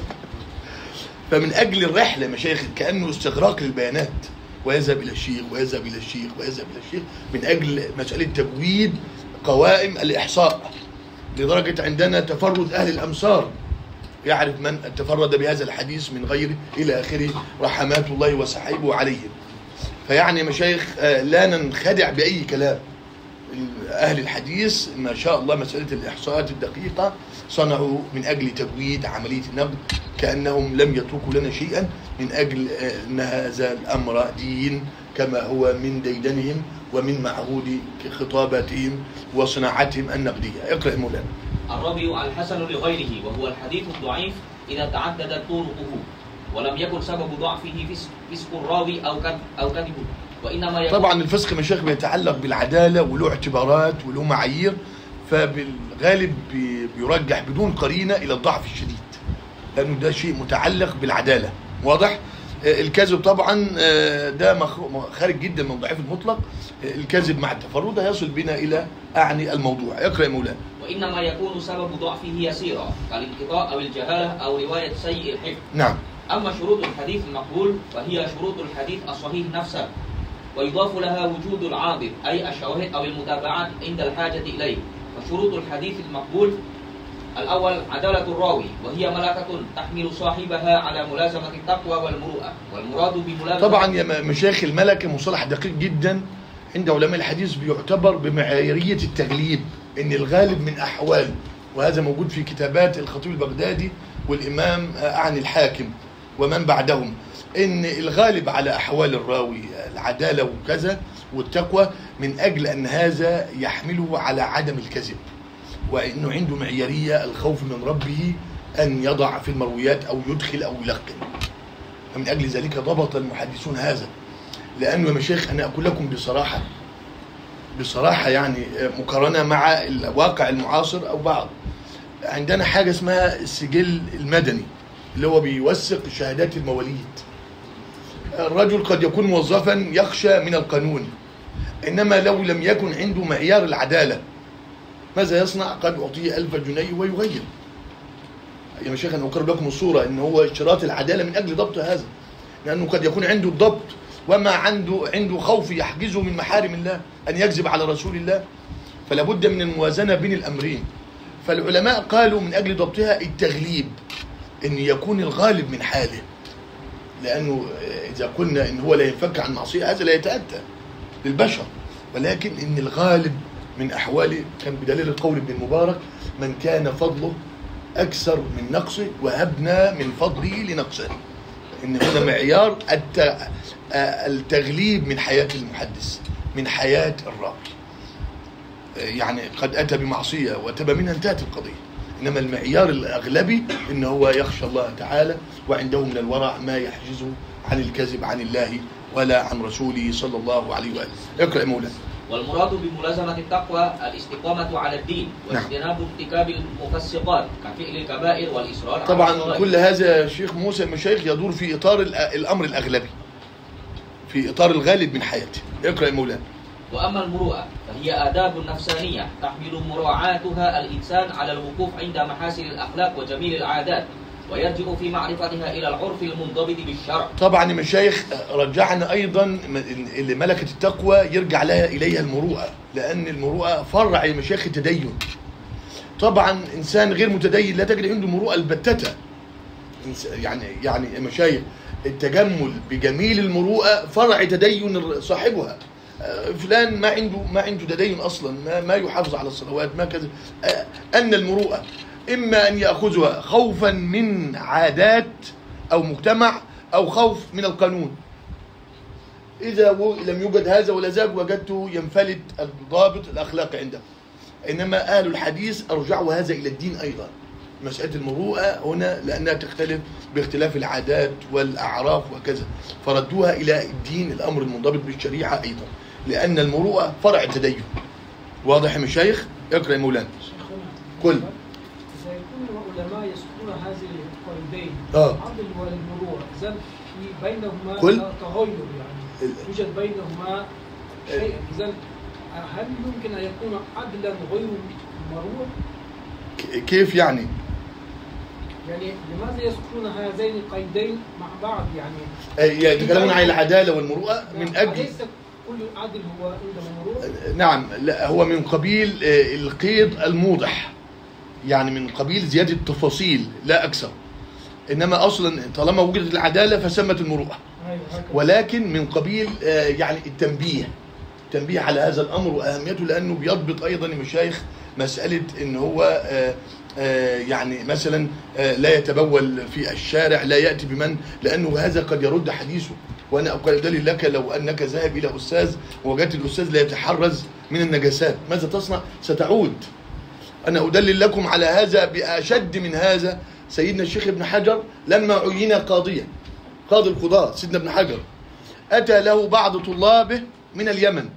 فمن أجل الرحلة مشايخ كأنه استغراق للبيانات. ويذهب إلى الشيخ ويذهب إلى الشيخ ويذهب إلى الشيخ من أجل مسألة تجويد قوائم الإحصاء. لدرجة عندنا تفرد أهل الأمصار يعرف من تفرد بهذا الحديث من غيره إلى آخره رحمات الله وسحيبه عليهم. فيعني مشايخ آه، لا ننخدع بأي كلام. أهل الحديث ما شاء الله مسألة الإحصاءات الدقيقة صنعوا من أجل تجويد عملية النقد كأنهم لم يتركوا لنا شيئا من أجل أن هذا الأمر دين كما هو من ديدنهم ومن معهود خطاباتهم وصناعتهم النقدية. اقرأ مولانا. الرابع الحسن لغيره وهو الحديث الضعيف إذا تعددت طرقه ولم يكن سبب ضعفه فس- فسق الراوي أو كذبه يكون طبعا الفسق مشايخ بيتعلق بالعدالة وله اعتبارات وله معايير فبالغالب بي- بيرجح بدون قرينة إلى الضعف الشديد لأنه ده شيء متعلق بالعدالة. واضح؟ آه، الكذب طبعا آه، ده خارج جدا من ضعيف المطلق. آه، الكذب مع التفرد هيصل بنا إلى أعني الموضوع. اقرأ يا مولانا. وإنما يكون سبب ضعفه يسيرا كالانقطاع أو الجهالة أو رواية سيء الحفظ. نعم. أما شروط الحديث المقبول فهي شروط الحديث الصحيح نفسه. ويضاف لها وجود العاضد أي الشواهد أو المتابعات عند الحاجة إليه. فشروط الحديث المقبول الأول عدالة الراوي وهي ملكة تحمل صاحبها على ملازمة التقوى والمروءة والمراد بملازمة طبعا يا مشايخ الملكة مصطلح دقيق جدا عند علماء الحديث بيعتبر بمعاييرية التغليب إن الغالب من أحوال وهذا موجود في كتابات الخطيب البغدادي والإمام أعني الحاكم ومن بعدهم. إن الغالب على أحوال الراوي العدالة وكذا والتقوى من أجل أن هذا يحمله على عدم الكذب وإنه عنده معيارية الخوف من ربه أن يضع في المرويات أو يدخل أو يلقن. فمن أجل ذلك ضبط المحدثون هذا. لأنه يا مشايخ أنا أقول لكم بصراحة بصراحة يعني مقارنة مع الواقع المعاصر أو بعض. عندنا حاجة اسمها السجل المدني اللي هو بيوثق شهادات المواليد. الرجل قد يكون موظفا يخشى من القانون إنما لو لم يكن عنده معيار العدالة ماذا يصنع؟ قد أعطيه ألف جنيه ويغير. يا مشايخ أنا أقرب لكم الصورة إن هو اشتراط العدالة من أجل ضبط هذا لأنه قد يكون عنده الضبط وما عنده عنده خوف يحجزه من محارم الله أن يكذب على رسول الله. فلا بد من الموازنة بين الأمرين. فالعلماء قالوا من أجل ضبطها التغليب إن يكون الغالب من حاله. لأنه إذا قلنا إن هو لا ينفك عن معصية هذا لا يتاتى للبشر. ولكن إن الغالب من احواله كان بدليل القول ابن المبارك من كان فضله أكثر من نقصه وهبنا من فضله لنقصه. إن هنا معيار. آه، التغليب من حياة المحدث من حياة الراوي يعني قد أتى بمعصية وتب منها انتهت القضية. إنما المعيار الأغلبي إن هو يخشى الله تعالى وعنده من الورع ما يحجزه عن الكذب عن الله ولا عن رسوله صلى الله عليه وآله. اقرأ يا مولانا. والمراد بملازمة التقوى الاستقامة على الدين نعم. واجتناب ارتكاب المفسقات كفعل الكبائر والإصرار طبعا. كل هذا يا شيخ موسى المشايخ يدور في إطار الأ- الأمر الأغلبي في إطار الغالب من حياته. اقرأ يا مولانا. وأما المروءة فهي آداب نفسانية تحمل مراعاتها الإنسان على الوقوف عند محاسن الأخلاق وجميل العادات. ويرجع في معرفتها إلى العرف المنضبط بالشرع. طبعا يا مشايخ رجعنا أيضا اللي ملكة التقوى يرجع لها إليها المروءة لأن المروءة فرع يا مشايخ التدين. طبعا إنسان غير متدين لا تجد عنده مروءة البتة. يعني يعني يا مشايخ التجمل بجميل المروءة فرع تدين صاحبها. فلان ما عنده ما عنده تدين أصلا ما ما يحافظ على الصلوات ما كذا. أن المروءة إما أن يأخذها خوفا من عادات أو مجتمع أو خوف من القانون. إذا و- لم يوجد هذا ولا ذاك وجدته ينفلت الضابط الاخلاقي عنده. إنما أهل الحديث ارجعوا هذا إلى الدين أيضا. مسألة المروءة هنا لأنها تختلف باختلاف العادات والأعراف وكذا. فردوها إلى الدين الأمر المنضبط بالشريعة أيضا. لأن المروءة فرع التدين. واضح يا مشايخ اقرأ يا مولانا. قل. العلماء يذكرون هذه القيدين آه. العدل والمروءة إذا في بينهما قل. تغير يعني يوجد بينهما شيء إذا هل يمكن أن يكون عدلا غير مروء؟ ك- كيف يعني يعني لماذا يذكرون هذين القيدين مع بعض يعني يتكلمون عن العدالة والمروءة من أجل أليس كل عدل هو عنده مروءة؟ نعم لا هو من قبيل آه، القيد الموضح يعني من قبيل زيادة التفاصيل لا أكثر. إنما أصلا طالما وجدت العدالة فسمت المروءة. هكذا. ولكن من قبيل آه، يعني التنبيه. التنبيه على هذا الأمر وأهميته لأنه بيضبط أيضا المشايخ مسألة إن هو آه، آه، يعني مثلا لا يتبول في الشارع لا يأتي بمن لأنه هذا قد يرد حديثه. وأنا أقول دليل لك لو أنك ذاهب إلى أستاذ ووجدت الأستاذ لا يتحرز من النجاسات. ماذا تصنع؟ ستعود. أنا أدلل لكم على هذا بأشد من هذا. سيدنا الشيخ ابن حجر لما عين قاضيا قاضي القضاة سيدنا ابن حجر أتى له بعض طلابه من اليمن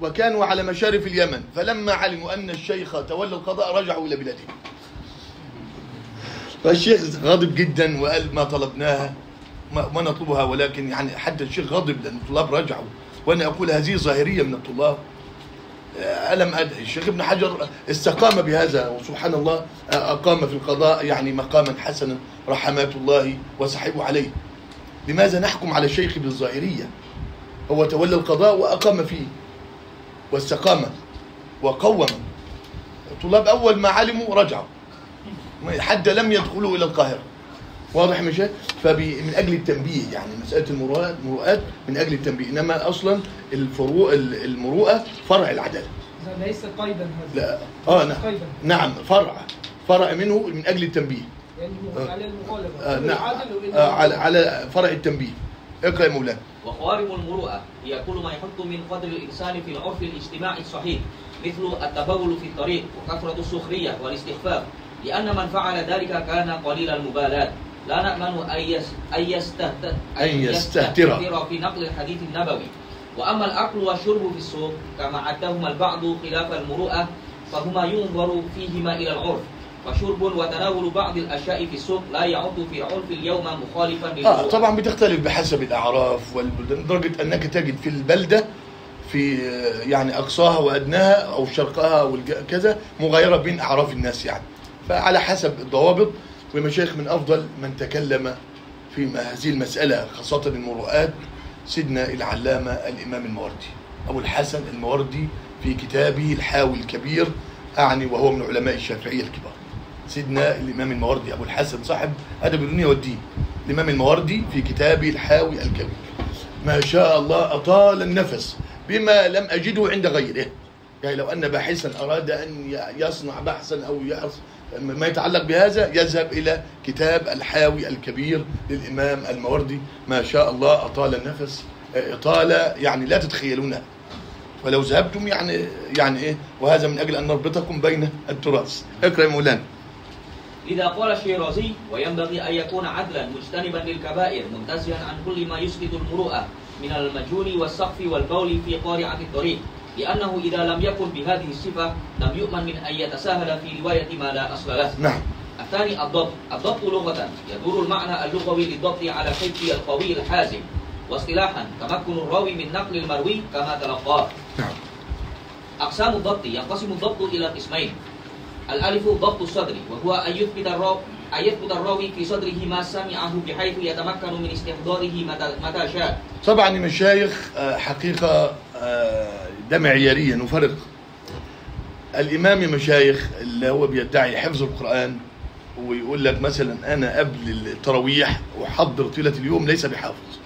وكانوا على مشارف اليمن فلما علموا أن الشيخ تولى القضاء رجعوا إلى بلادهم. فالشيخ غضب جدا وقال ما طلبناها ما, نطلبها ولكن يعني حتى الشيخ غضب لأن الطلاب رجعوا. وأنا أقول هذه ظاهرية من الطلاب. ألم أدعي الشيخ ابن حجر استقام بهذا وسبحان الله أقام في القضاء يعني مقاما حسنا رحمات الله وسحبوا عليه. لماذا نحكم على الشيخ بالظاهرية هو تولى القضاء وأقام فيه واستقام وقوم. الطلاب أول ما علموا رجعوا. حتى لم يدخلوا إلى القاهرة. واضح يا مشايخ؟ فمن أجل التنبيه يعني مسألة المروءات من أجل التنبيه. إنما أصلا الفروع المروءة فرع العدالة. إذا ليس قيدا هذا. لا آه نعم. قيدا. نعم فرع. فرع منه من أجل التنبيه. يعني آه. على المغالبة آه نعم. آه على على فرع التنبيه. اقرأ يا مولانا. وخوارم المروءة هي كل ما يحط من قدر الإنسان في العرف الاجتماعي الصحيح مثل التبول في الطريق وكثرة السخرية والاستخفاف لأن من فعل ذلك كان قليل المبالاة. لا نأمن أن يس- أن يستهت- أن يستهتر. في نقل الحديث النبوي. وأما الأكل والشرب في السوق كما عدهما البعض خلاف المروءة فهما ينظر فيهما إلى العرف. وشرب وتناول بعض الأشياء في السوق لا يعد في عرف اليوم مخالفا آه للمروءة. طبعا بتختلف بحسب الأعراف والبلدان لدرجة أنك تجد في البلدة في آه، يعني أقصاها وأدناها أو شرقها وكذا مغايرة بين أعراف الناس يعني. فعلى حسب الضوابط ومشايخ من أفضل من تكلم في هذه المسألة خاصة المروءات سيدنا العلامة الإمام الموردي أبو الحسن الموردي في كتابه الحاوي الكبير أعني وهو من علماء الشافعية الكبار. سيدنا الإمام الموردي أبو الحسن صاحب أدب الدنيا والدين. الإمام الموردي في كتابه الحاوي الكبير. ما شاء الله أطال النفس بما لم أجده عند غيره. يعني لو أن باحثا أراد أن ي- يصنع بحثا أو يعرف ما يتعلق بهذا يذهب إلى كتاب الحاوي الكبير للإمام الموردي. ما شاء الله أطال النفس. إطالة يعني لا تتخيلونها. ولو ذهبتم يعني يعني إيه وهذا من أجل أن نربطكم بين التراث. اقرأ يا مولانا. إذا قال الشيرازي وينبغي أن يكون عدلا مجتنبا للكبائر منتزها عن كل ما يسقط المروءة من المجون والسقف والبول في قارعة الطريق. لأنه إذا لم يكن بهذه الصفة لم يؤمن من أن يتساهل في رواية ما لا أصل له. نعم. الثاني الضبط. الضبط لغة. يدور المعنى اللغوي للضبط على الحفظ القوي الحازم. واصطلاحا تمكن الراوي من نقل المروي كما تلقاه. نعم. وأقسام الضبط. ينقسم الضبط إلى قسمين. الألف ضبط الصدر وهو أن يثبت الراوي أن يثبت الراوي في صدره ما سمعه بحيث يتمكن من استحضاره متى متى شاء. طبعا المشايخ آه، حقيقة آه، ده معيارية نفرق. الإمام المشايخ اللي هو بيدعي حفظ القرآن ويقول لك مثلا أنا قبل التراويح أحضر طيلة اليوم ليس بحافظ.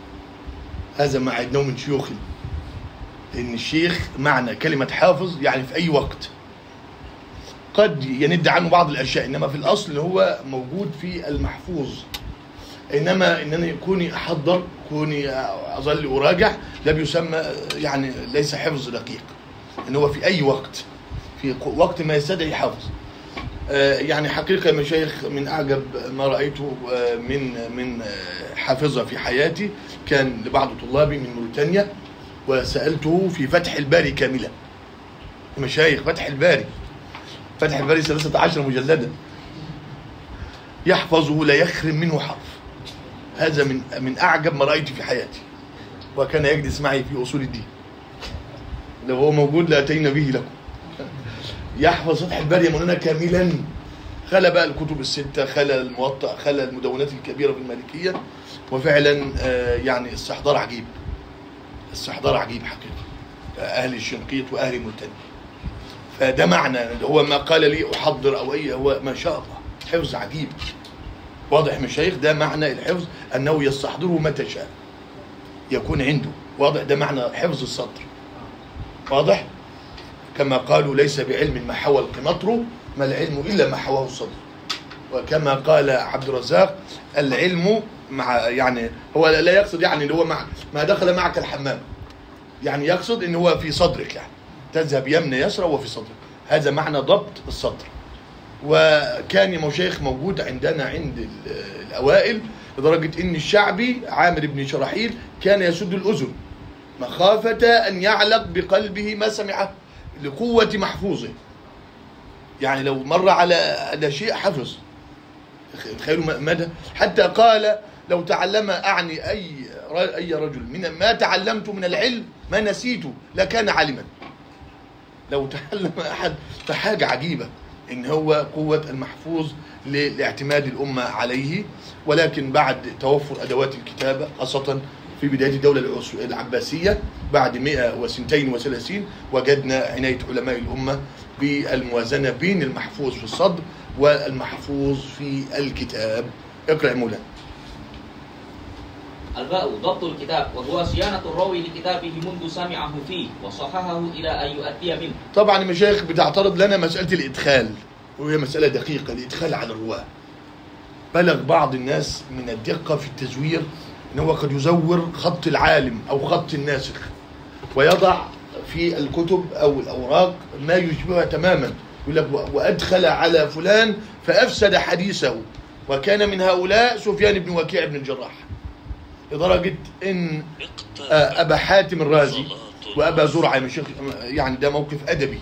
هذا ما عدناه من شيوخنا إن الشيخ معنى كلمة حافظ يعني في أي وقت. قد يند عنه بعض الأشياء إنما في الأصل هو موجود في المحفوظ. إنما إنني كوني أحضر كوني أظل أراجع ده بيسمى يعني ليس حفظ دقيق إن هو في أي وقت في وقت ما يستدعي حفظ. آه، يعني حقيقة يا مشايخ من أعجب ما رأيته آه، من من آه، حافظة في حياتي كان لبعض طلابي من موريتانيا وسألته في فتح الباري كاملا. مشايخ فتح الباري. فتح الباري 13 مجلدا. يحفظه لا يخرم منه حرف. هذا من من أعجب ما رايت في حياتي. وكان يجلس معي في أصول الدين. لو هو موجود لأتينا به لكم. يحفظ فتح الباري مولانا كاملا. خلى بقى الكتب الستة خلى الموطأ خلى المدونات الكبيرة في المالكية وفعلا آه، يعني استحضار عجيب. استحضار عجيب حقيقة أهل الشنقيط وأهل موريتانيا فده معنى هو ما قال لي أحضر أو أي هو ما شاء الله. حفظ عجيب. واضح مشايخ ده معنى الحفظ أنه يستحضره متى شاء. يكون عنده. واضح ده معنى حفظ السطر. واضح؟ كما قالوا ليس بعلم ما حوى القمطر ما العلم إلا ما حواه الصدر وكما قال عبد الرزاق العلم مع يعني هو لا يقصد يعني اللي هو مع ما دخل معك الحمام. يعني يقصد إن هو في صدرك يعني. تذهب يمنى يسرى وفي صدرك. هذا معنى ضبط الصدر وكان مشايخ موجود عندنا عند ال- الأوائل لدرجة إن الشعبي عامر بن شراحيل كان يسد الأذن مخافة أن يعلق بقلبه ما سمعه لقوة محفوظه. يعني لو مر على على شيء حفظ. تخيلوا مدى حتى قال لو تعلم أعني أي أي رجل من ما تعلمت من العلم ما نسيته لكان عالما. لو تعلم أحد فحاجة عجيبة. إن هو قوة المحفوظ لاعتماد الأمة عليه ولكن بعد توفر أدوات الكتابة خاصة في بداية الدولة العس- العباسية بعد 132 وجدنا عناية علماء الأمة بالموازنة بين المحفوظ في الصدر والمحفوظ في الكتاب. اقرأ يا مولانا. الباء ضبط الكتاب وهو صيانة الراوي لكتابه منذ سمعه فيه وصححه إلى أن يؤدي منه. طبعا المشايخ بتعترض لنا مسألة الإدخال وهي مسألة دقيقة الإدخال على الرواة. بلغ بعض الناس من الدقة في التزوير أنه هو قد يزور خط العالم أو خط الناسخ ويضع في الكتب أو الأوراق ما يشبهها تماما. يقول لك "و- وأدخل على فلان فأفسد حديثه. وكان من هؤلاء سفيان بن وكيع بن الجراح. لدرجة إن آه، أبا حاتم الرازي وأبا زرعة يا شيخ يعني ده موقف أدبي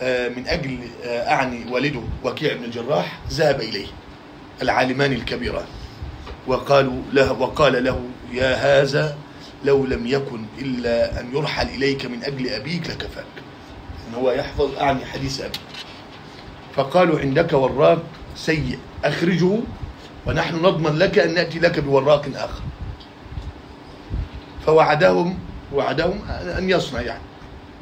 آه، من أجل آه، أعني والده وكيع بن الجراح ذهب إليه العالمان الكبيران وقالوا له وقال له يا هذا لو لم يكن إلا أن يرحل إليك من أجل أبيك لكفاك. إن هو يحفظ أعني حديث أبي. فقالوا عندك وراق سيء أخرجه ونحن نضمن لك أن نأتي لك بوراق آخر. فوعدهم وعدهم أن يصنع يعني.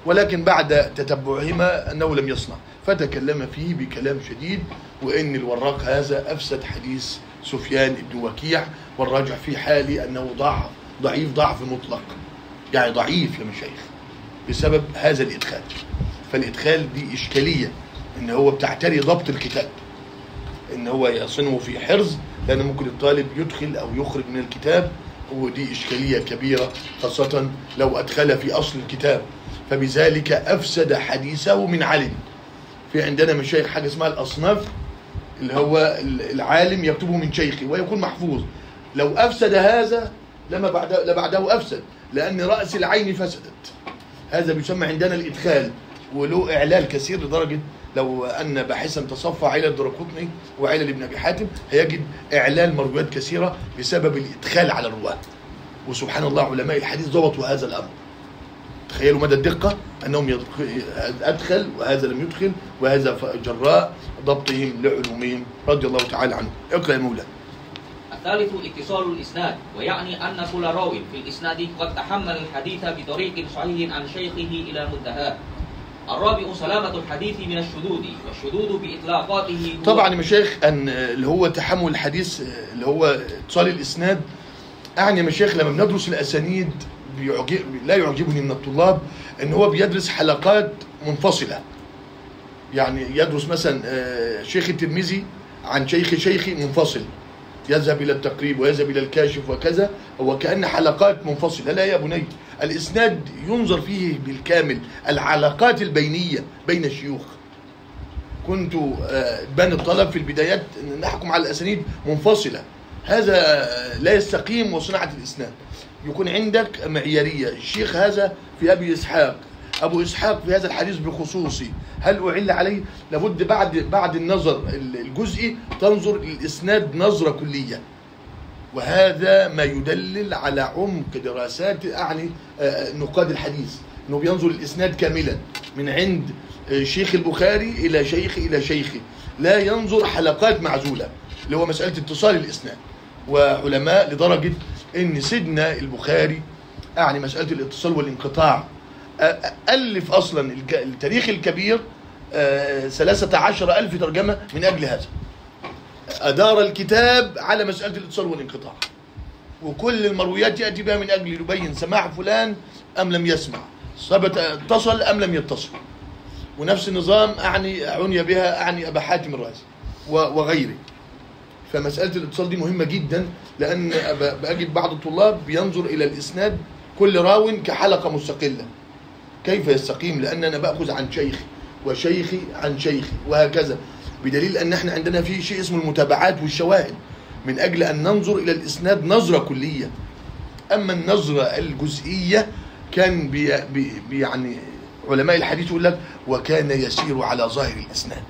ولكن بعد تتبعهما أنه لم يصنع. فتكلم فيه بكلام شديد وإن الوراق هذا أفسد حديث سفيان بن وكيع والراجح في حالي أنه ضعف ضعيف ضعف مطلق. يعني ضعيف يا مشايخ بسبب هذا الإدخال. فالإدخال دي إشكالية إن هو بتعتري ضبط الكتاب. إن هو يصنه في حرز لأن ممكن الطالب يدخل أو يخرج من الكتاب ودي إشكالية كبيرة خاصة لو أدخل في أصل الكتاب. فبذلك أفسد حديثه من علم. في عندنا مشايخ حاجة اسمها الأصناف اللي هو العالم يكتبه من شيخه ويكون محفوظ. لو أفسد هذا لما بعده لبعده أفسد لأن رأس العين فسدت. هذا بيسمى عندنا الإدخال وله إعلال كثير لدرجة لو أن باحثا تصفى علل الدرقطني وعلل ابن أبي حاتم هيجد إعلال مرويات كثيرة بسبب الإدخال على الرواة. وسبحان الله علماء الحديث ضبطوا هذا الأمر. تخيلوا مدى الدقة أنهم أدخل وهذا لم يدخل وهذا جراء ضبطهم لعلومهم. رضي الله تعالى عنهم اقرأ يا مولانا الثالث اتصال الإسناد. ويعني أن كل راو في الإسناد قد تحمل الحديث بطريق صحيح عن شيخه إلى منتهاه. الرابع سلامة الحديث من الشذوذ والشذوذ بإطلاقاته طبعا يا مشايخ أن اللي هو تحمل الحديث اللي هو اتصال الإسناد أعني يا مشايخ لما بندرس الأسانيد بيعجب لا يعجبني من الطلاب أن هو بيدرس حلقات منفصلة. يعني يدرس مثلا آه، شيخ الترمذي عن شيخ شيخي منفصل. يذهب إلى التقريب ويذهب إلى الكاشف وكذا هو كأن حلقات منفصلة. لا يا بني الإسناد ينظر فيه بالكامل العلاقات البينية بين الشيوخ. كنت آه، بان الطلب في البدايات نحكم على الأسانيد منفصلة. هذا آه، لا يستقيم وصناعة الإسناد. يكون عندك معيارية. الشيخ هذا في أبي إسحاق. أبو إسحاق في هذا الحديث بخصوصي. هل أعل عليه؟ لابد بعد بعد النظر الجزئي تنظر للإسناد نظرة كلية. وهذا ما يدلل على عمق دراسات اعني آه، نقاد الحديث إنه بينظر الإسناد كاملا من عند آه، شيخ البخاري إلى شيخ إلى شيخه لا ينظر حلقات معزولة اللي هو مسألة اتصال الإسناد. وعلماء لدرجة إن سيدنا البخاري اعني مسألة الاتصال والانقطاع ألف أصلا التاريخ الكبير آه، ثلاثة عشر ألف ترجمة من أجل هذا. أدار الكتاب على مسألة الاتصال والانقطاع. وكل المرويات يأتي بها من أجل يبين سماع فلان أم لم يسمع. ثبت اتصل أم لم يتصل. ونفس النظام أعني عني بها أعني أبا حاتم الرازي وغيره. فمسألة الاتصال دي مهمة جدا لأن ب- بجد بعض الطلاب بينظر إلى الإسناد كل راو كحلقة مستقلة. كيف يستقيم؟ لأن أنا بأخذ عن شيخي وشيخي عن شيخي وهكذا. بدليل أن إحنا عندنا في شيء اسمه المتابعات والشواهد من أجل أن ننظر إلى الإسناد نظرة كلية. أما النظرة الجزئية كان بي بي يعني علماء الحديث يقول لك وكان يسير على ظاهر الإسناد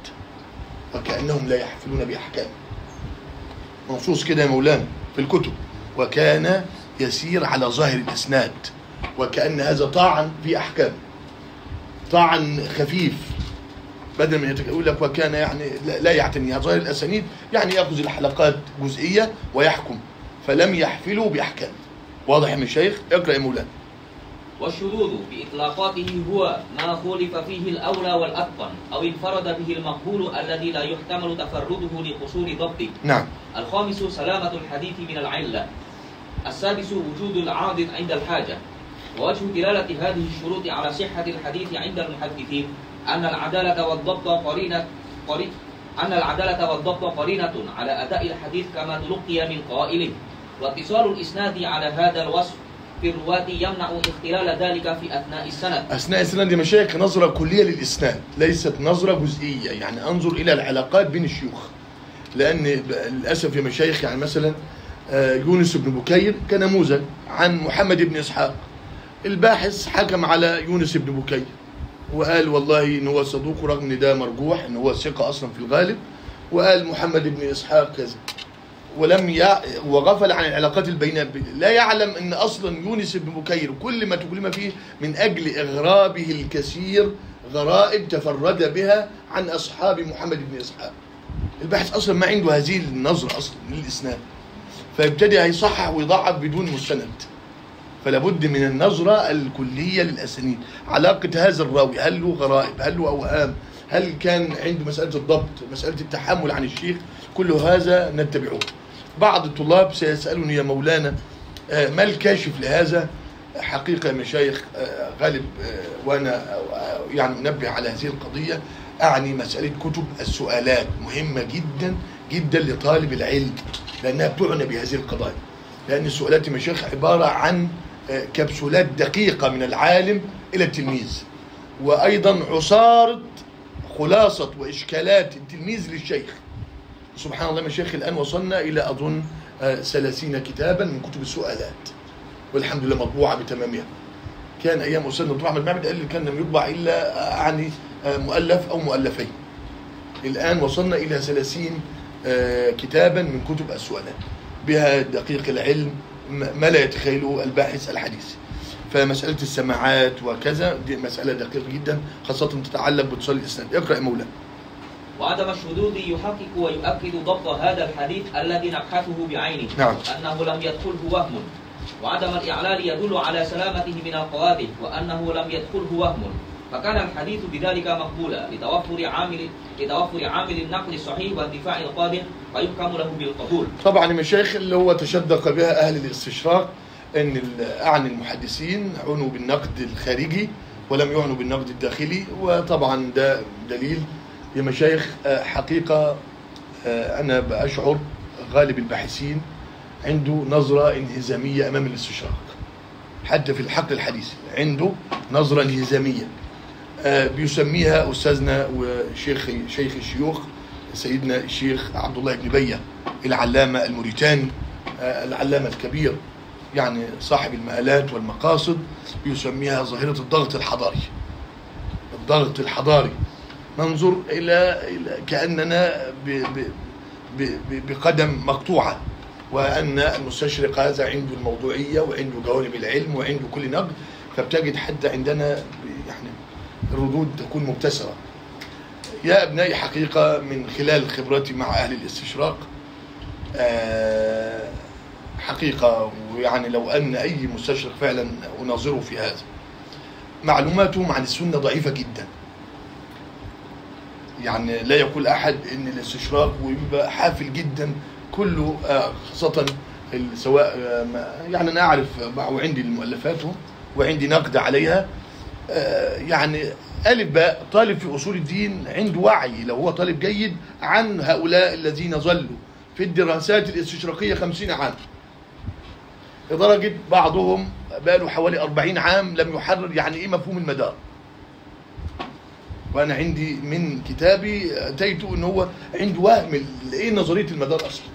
وكأنهم لا يحفلون بأحكام. منصوص كده يا مولانا في الكتب وكان يسير على ظاهر الإسناد وكأن هذا طاعن في أحكام طاعن خفيف. بدل من يتك- يقول لك وكان يعني لا يعتني. ظاهر الأسانيد يعني يأخذ الحلقات جزئية ويحكم فلم يحفلوا بأحكام. واضح يا مشايخ اقرأ يا مولانا. والشذوذ بإطلاقاته هو ما خولف فيه الأولى والأتقن أو انفرد به المقبول الذي لا يحتمل تفرده لقصور ضبطه. نعم. الخامس سلامة الحديث من العلة. السادس وجود العاضد عند الحاجة. ووجه دلالة هذه الشروط على صحة الحديث عند المحدثين. أن العدالة والضبط قرينة قرين أن العدالة والضبط قرينة على أداء الحديث كما تلقي من قائله واتصال الإسناد على هذا الوصف في الرواة يمنع اختلال ذلك في أثناء السند. أثناء السنة دي مشايخ نظرة كلية للإسناد ليست نظرة جزئية. يعني أنظر إلى العلاقات بين الشيوخ. لأن للأسف يا مشايخ يعني مثلا آه، يونس بن بكير كنموذج عن محمد بن إسحاق. الباحث حكم على يونس بن بكير. وقال والله إن هو صدوق رغم إن ده مرجوح إن هو ثقة أصلا في الغالب. وقال محمد بن إسحاق كذا. ولم يع... وغفل عن العلاقات البينات لا يعلم إن أصلا يونس بن بكير كل ما تكلم فيه من أجل إغرابه الكثير غرائب تفرد بها عن أصحاب محمد بن إسحاق. الباحث أصلا ما عنده هذه النظرة أصلا للإسناد. فيبتدي هيصحح ويضعف بدون مستند. فلا بد من النظرة الكلية للأسانيد. علاقة هذا الراوي هل له غرائب؟ هل له أوهام؟ هل كان عنده مسألة الضبط مسألة التحمل عن الشيخ؟ كل هذا نتبعه. بعض الطلاب سيسألني يا مولانا آه، ما الكاشف لهذا؟ حقيقة يا مشايخ آه، غالب آه، وأنا آه، يعني انبه على هذه القضية. أعني مسألة كتب السؤالات مهمة جدا جدا لطالب العلم لأنها بتعنى بهذه القضايا. لأن السؤالات يا مشايخ عبارة عن كبسولات دقيقة من العالم إلى التلميذ. وأيضا عصارة خلاصة وإشكالات التلميذ للشيخ. سبحان الله يا مشايخ الآن وصلنا إلى أظن آه، ثلاثين كتابا من كتب السؤالات. والحمد لله مطبوعة بتمامها. كان أيام أستاذنا دكتور أحمد معبد قال لي كان لم يطبع إلا آه، يعني آه، مؤلف أو مؤلفين. الآن وصلنا إلى ثلاثين كتابا من كتب السؤالات. بها دقيق العلم ما لا يتخيله الباحث الحديث. فمسألة السماعات وكذا دي مسألة دقيقة جدا خاصة تتعلق باتصال الإسناد. اقرأ يا مولانا. وعدم الشذوذ يحقق ويؤكد ضبط هذا الحديث الذي نبحثه بعينه نعم. أنه لم يدخله وهم. وعدم الإعلال يدل على سلامته من القوادح وأنه لم يدخله وهم. فكان الحديث بذلك مقبولا لتوفر عامل لتوفر عامل النقل الصحيح والدفاع القادح فيحكم له بالقبول. طبعا المشايخ اللي هو تشدق بها أهل الاستشراق إن اعني المحدثين عنوا بالنقد الخارجي ولم يعنوا بالنقد الداخلي وطبعا ده دليل. يا مشايخ آه، حقيقة آه، أنا بأشعر غالب الباحثين عنده نظرة انهزامية أمام الاستشراق. حتى في الحقل الحديثي عنده نظرة انهزامية. بيسميها أستاذنا وشيخ شيخ الشيوخ سيدنا الشيخ عبد الله بن بية العلامة الموريتاني آه، العلامة الكبير يعني صاحب المآلات والمقاصد بيسميها ظاهرة الضغط الحضاري. الضغط الحضاري. ننظر إلى كأننا ب ب ب بقدم مقطوعة وأن المستشرق هذا عنده الموضوعية وعنده جوانب العلم وعنده كل نقد فبتجد حتى عندنا الردود تكون مبتسرة. يا أبنائي حقيقة من خلال خبرتي مع أهل الاستشراق آه، حقيقة ويعني لو أن أي مستشرق فعلا أناظره في هذا. معلوماتهم عن السنة ضعيفة جدا. يعني لا يقول أحد إن الاستشراق ويبقى حافل جدا كله آه، خاصة ال- سواء آه، يعني أنا أعرف وعندي مؤلفاتهم وعندي نقد عليها يعني ألف باء طالب في أصول الدين عنده وعي لو هو طالب جيد عن هؤلاء الذين ظلوا في الدراسات الاستشراقية خمسين عام. لدرجة بعضهم بقاله حوالي أربعين عام لم يحرر يعني إيه مفهوم المدار؟ وأنا عندي من كتابي أتيت إن هو عنده وهم إيه نظرية المدار أصلا؟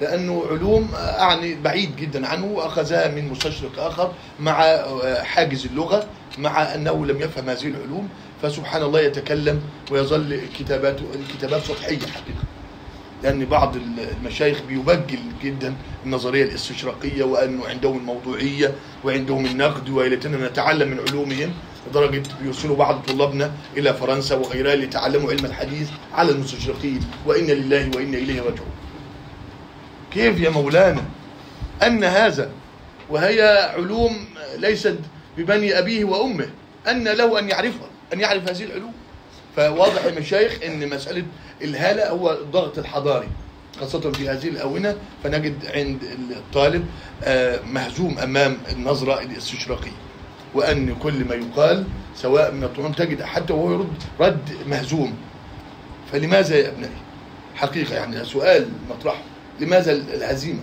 لأنه علوم أعني بعيد جدا عنه وأخذها من مستشرق آخر مع حاجز اللغة. مع أنه لم يفهم هذه العلوم فسبحان الله يتكلم ويظل كتاباته الكتابات سطحية حقيقة. لأن بعض المشايخ بيبجل جدا النظرية الاستشراقية وأنه عندهم الموضوعية وعندهم النقد ويلتنا نتعلم من علومهم لدرجة بيرسلوا بعض طلابنا إلى فرنسا وغيرها ليتعلموا علم الحديث على المستشرقين وإنا لله وإنا إليه راجعون. كيف يا مولانا أن هذا وهي علوم ليست ببني أبيه وأمه أن له أن يعرفها أن يعرف هذه العلوم. فواضح يا مشايخ أن مسألة الهالة هو الضغط الحضاري خاصة في هذه الآونة. فنجد عند الطالب آه، مهزوم أمام النظرة الاستشراقية. وأن كل ما يقال سواء من الطعون تجد حتى وهو يرد رد مهزوم. فلماذا يا أبنائي حقيقة يعني سؤال مطرحه لماذا الهزيمة؟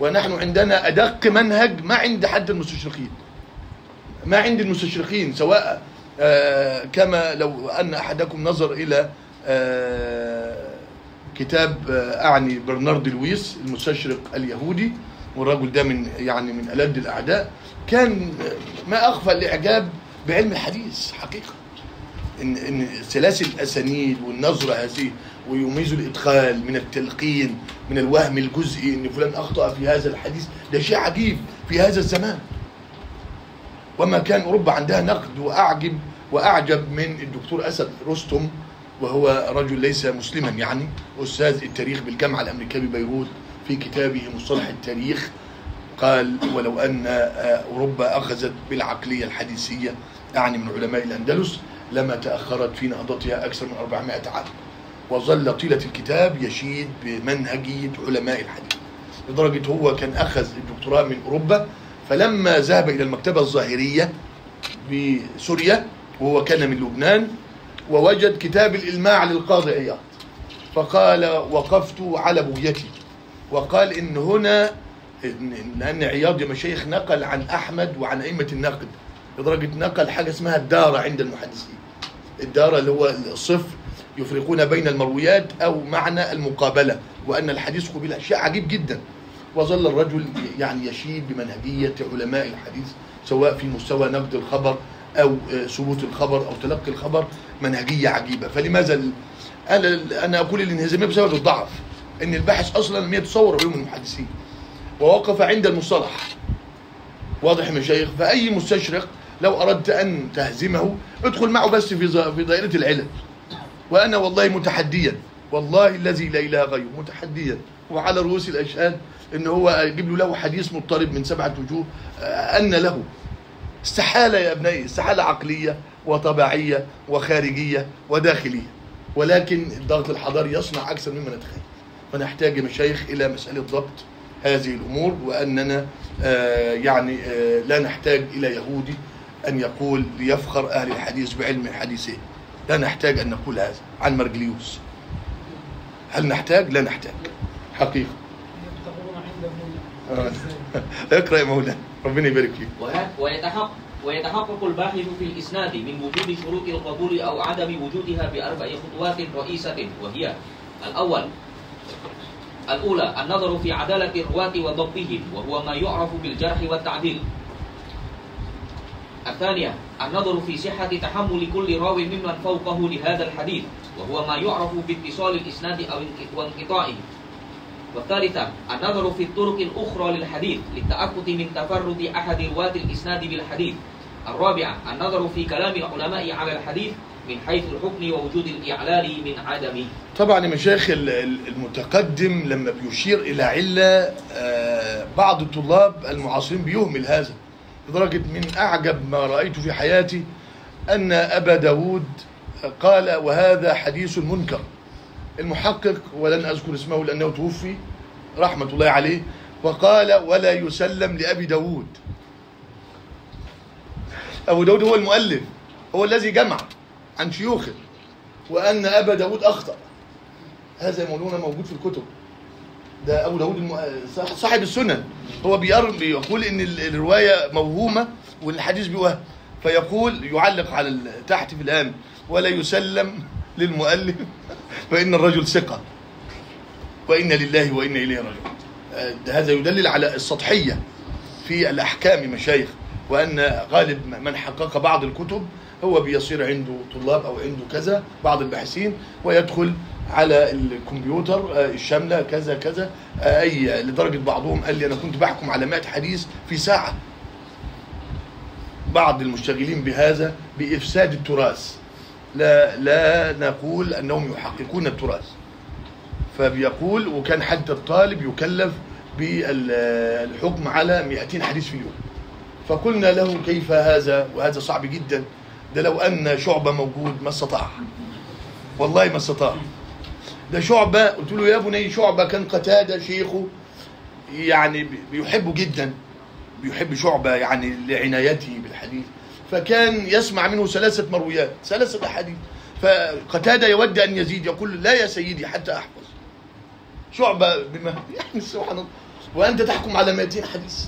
ونحن عندنا أدق منهج ما عند حد المستشرقين. ما عند المستشرقين سواء آه، كما لو أن أحدكم نظر إلى آه، كتاب آه، أعني برنارد لويس المستشرق اليهودي والرجل ده من يعني من ألد الأعداء كان ما أخفى الإعجاب بعلم الحديث حقيقة. إن إن سلاسل الأسانيد والنظره هذه ويميز الإدخال من التلقين من الوهم الجزئي إن فلان أخطأ في هذا الحديث ده شيء عجيب في هذا الزمان. وما كان أوروبا عندها نقد وأعجب وأعجب من الدكتور أسد رستم وهو رجل ليس مسلما يعني أستاذ التاريخ بالجامعة الأمريكية ببيروت في كتابه مصطلح التاريخ. قال ولو أن آه، أوروبا أخذت بالعقلية الحديثية يعني من علماء الأندلس لما تأخرت في نهضتها أكثر من 400 عام. وظل طيلة الكتاب يشيد بمنهجية علماء الحديث. لدرجة هو كان أخذ الدكتوراه من أوروبا فلما ذهب إلى المكتبة الظاهرية بسوريا وهو كان من لبنان ووجد كتاب الإلماع للقاضي عياض فقال وقفت على بغيتي وقال إن هنا لأن عياض يا مشايخ نقل عن أحمد وعن أئمة النقد لدرجة نقل حاجة اسمها الدارة عند المحدثين. الدارة اللي هو الصفر يفرقون بين المرويات أو معنى المقابلة وأن الحديث قبل شيء عجيب جدا. وظل الرجل يعني يشيد بمنهجية علماء الحديث سواء في مستوى نقد الخبر أو آه، ثبوت الخبر أو تلقي الخبر منهجية عجيبة. فلماذا أنا أقول الانهزامية بسبب الضعف إن الباحث أصلا لم يتصور علوم المحدثين ووقف عند المصطلح. واضح يا مشايخ؟ فأي مستشرق لو أردت أن تهزمه ادخل معه بس في في دائرة العلل. وأنا والله متحديا والله الذي لا إله غيره متحديا وعلى رؤوس الأشهاد إن هو أجيب له له حديث مضطرب من سبعة وجوه أن له استحالة يا ابنائي استحالة عقلية وطبيعية وخارجية وداخلية. ولكن الضغط الحضاري يصنع أكثر مما نتخيل. فنحتاج مشايخ إلى مسألة ضبط هذه الأمور وأننا آه، يعني آه، لا نحتاج إلى يهودي أن يقول ليفخر أهل الحديث بعلم حديثه لا نحتاج أن نقول هذا عن مرجليوس. هل نحتاج؟ لا نحتاج. يبتغون آه. اقرأ يا مولانا ربنا يبارك فيك. ويتحقق ويتحقق الباحث في الإسناد من وجود شروط القبول أو عدم وجودها بأربع خطوات رئيسة وهي الأول الأولى النظر في عدالة الرواة وضبطهم وهو ما يعرف بالجرح والتعديل. الثانية النظر في صحة تحمل كل راو ممن فوقه لهذا الحديث وهو ما يعرف باتصال الإسناد أو انق- وانقطاعه والثالثة النظر في الطرق الأخرى للحديث للتأكد من تفرد أحد رواة الإسناد بالحديث. الرابعة النظر في كلام العلماء على الحديث من حيث الحكم ووجود الإعلال من عدمه طبعا يا مشايخ ال- ال- المتقدم لما بيشير إلى علة آه، بعض الطلاب المعاصرين بيهمل هذا لدرجة من أعجب ما رأيت في حياتي أن أبا داود قال وهذا حديث منكر. المحقق ولن أذكر اسمه لأنه توفي رحمة الله عليه وقال ولا يسلم لأبي داود. أبو داود هو المؤلف هو الذي جمع عن شيوخه وأن أبا داود أخطأ. هذا يا مولانا موجود في الكتب. ده أبو داود الم... صاح- صاحب السنن. هو. بيقول إن ال- الرواية موهومة والحديث بوهم فيقول يعلق على تحت في الآن ولا يسلم للمؤلف. فإن الرجل ثقة. وإن لله وإنا إليه راجعون. آه، هذا يدلل على السطحية في الأحكام مشايخ وأن غالب من حقق بعض الكتب هو بيصير عنده طلاب أو عنده كذا بعض الباحثين ويدخل على الكمبيوتر آه، الشاملة كذا كذا. آه، أي لدرجة بعضهم قال لي أنا كنت بحكم على 100 حديث في ساعة. بعض المشتغلين بهذا بإفساد التراث. لا لا نقول أنهم يحققون التراث. فبيقول وكان حتى الطالب يكلف بالحكم على 200 حديث في اليوم. فقلنا له كيف هذا؟ وهذا صعب جدا. ده لو أن شعبة موجود ما استطاع. والله ما استطاع. ده شعبة قلت له يا بني شعبة كان قتادة شيخه يعني بيحبه جدا. بيحب شعبة يعني لعنايته بالحديث. فكان يسمع منه ثلاثة مرويات ثلاثة أحاديث. فقتادة يود أن يزيد يقول لا يا سيدي حتى أحفظ. شعبة بما يعني سبحان الله. وأنت تحكم على 200 حديث.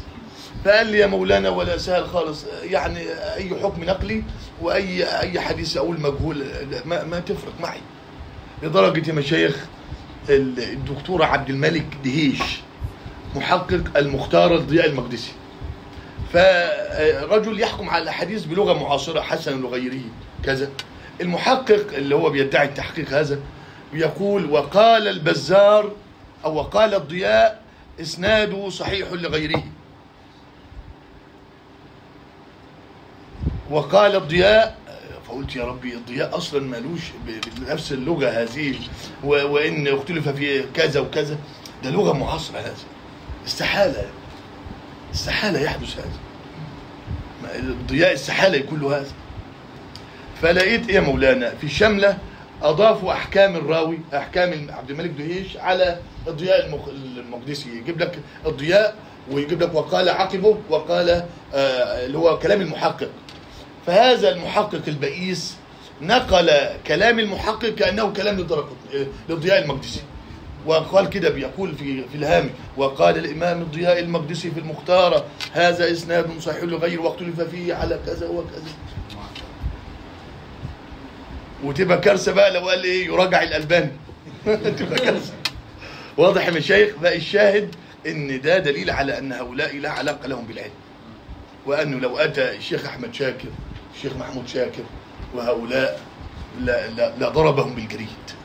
فقال لي يا مولانا ولا سهل خالص. يعني أي حكم نقلي وأي أي حديث أقول مجهول ما, ما تفرق معي. لدرجة يا مشايخ الدكتور عبد الملك دهيش محقق المختار الضياء المقدسي. فرجل يحكم على الحديث بلغة معاصرة حسن لغيره كذا. المحقق اللي هو بيدعي التحقيق هذا يقول وقال البزار أو وقال الضياء إسناده صحيح لغيره. وقال الضياء فقلت يا ربي الضياء أصلا مالوش بنفس اللغة هذه وإن اختلف في كذا وكذا. ده لغة معاصرة هذه. استحالة. استحاله يحدث هذا. الضياء استحاله يكون له هذا. فلقيت إيه يا مولانا؟ في الشمله أضافوا أحكام الراوي أحكام عبد الملك دهيش على الضياء المقدسي. يجيب لك الضياء ويجيب لك وقال عقبه وقال آه اللي هو كلام المحقق. فهذا المحقق البئيس نقل كلام المحقق كأنه كلام للضياء المقدسي. وقال كده بيقول في في الهامش وقال الإمام الضياء المقدسي في المختارة هذا إسناد صحيح لغير واختلف فيه على كذا وكذا. وتبقى كارثة بقى لو قال إيه يراجع الألباني. تبقى كارثة. واضح يا مشايخ بقى الشاهد إن ده دليل على أن هؤلاء لا علاقة لهم بالعلم. وانه لو أتى الشيخ أحمد شاكر الشيخ محمود شاكر وهؤلاء لا, لا, لا ضربهم بالجريد.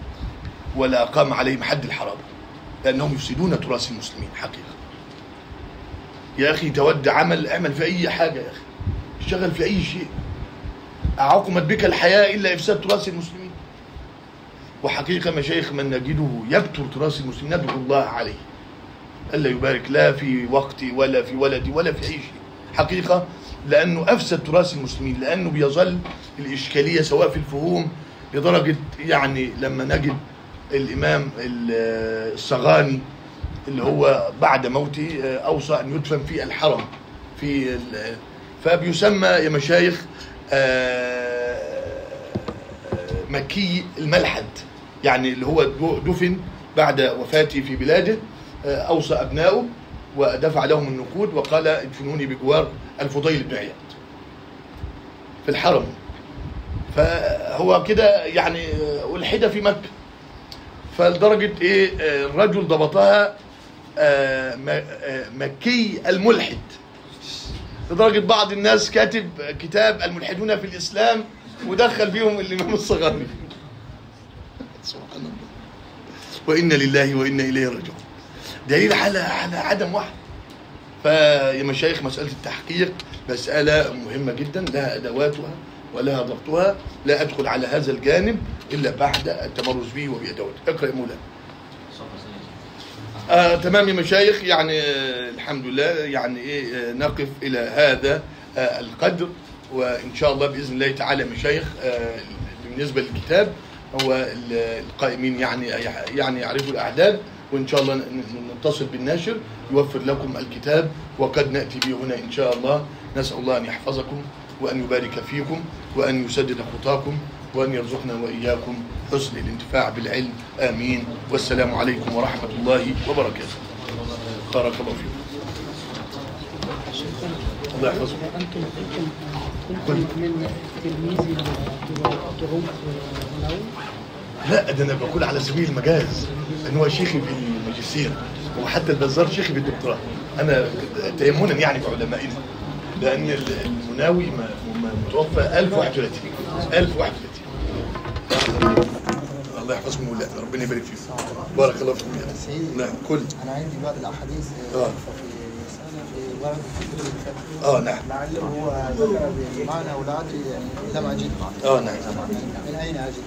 ولا قام عليهم حد الحرابه لأنهم يفسدون تراث المسلمين حقيقة. يا أخي تود عمل اعمل في أي حاجة يا أخي. اشتغل في أي شيء. اعقمت بك الحياة إلا إفساد تراث المسلمين. وحقيقة مشايخ من نجده يبتر تراث المسلمين ندعو الله عليه. ألا يبارك لا في وقتي ولا في ولدي ولا في أي شيء. حقيقة لأنه أفسد تراث المسلمين لأنه بيظل الإشكالية سواء في الفهوم لدرجة يعني لما نجد الإمام ال- الصغاني اللي هو بعد موته آه، أوصى أن يدفن في الحرم في فبيسمى يا مشايخ آه، مكي الملحد يعني اللي هو دفن بعد وفاته في بلاده آه، أوصى أبنائه ودفع لهم النقود وقال ادفنوني بجوار الفضيل بن عياض في الحرم. فهو كده يعني ألحد في مكة. فلدرجة إيه؟ آه، الرجل ضبطها آه، آه، مكي الملحد. لدرجة بعض الناس كاتب كتاب الملحدون في الإسلام ودخل فيهم الإمام الصغير سبحان الله. وإنا لله وإنا إليه راجعون. دليل على على عدم وحي. فيا مشايخ مسألة التحقيق مسألة مهمة جدا لها أدواتها. ولها ضبطها لا أدخل على هذا الجانب إلا بعد التمرس به وبادواته اقرا يا مولانا. آه تمام يا مشايخ يعني آه الحمد لله يعني إيه آه نقف إلى هذا آه القدر. وإن شاء الله بإذن الله تعالى مشايخ آه بالنسبة للكتاب هو ال- القائمين يعني يعني يعرفوا الأعداد. وإن شاء الله نتصل بالناشر يوفر لكم الكتاب وقد نأتي به هنا إن شاء الله. نسأل الله أن يحفظكم. وأن يبارك فيكم وأن يسدد خطاكم وأن يرزقنا وإياكم حسن الانتفاع بالعلم. آمين. والسلام عليكم ورحمة الله وبركاته. بارك الله فيكم. الله يحفظكم. أنتم كنتم من تلميذ الدروب هناوي لا ده أنا بقول على سبيل المجاز إن هو شيخي في الماجستير وحتى البزار شيخي في الدكتوراه. أنا تيمنا يعني بعلمائنا. لأن المناوي متوفى 1031 1031 الله يحفظكم ولا ربنا يبارك فيكم. بارك الله فيكم يا نعم كل. أنا عندي بعض الأحاديث آه. آه. ورد فاتت. آه نعم. لعله هو ذكر بمعنى ولكن يعني لم أجد آه نعم. من أين أجد؟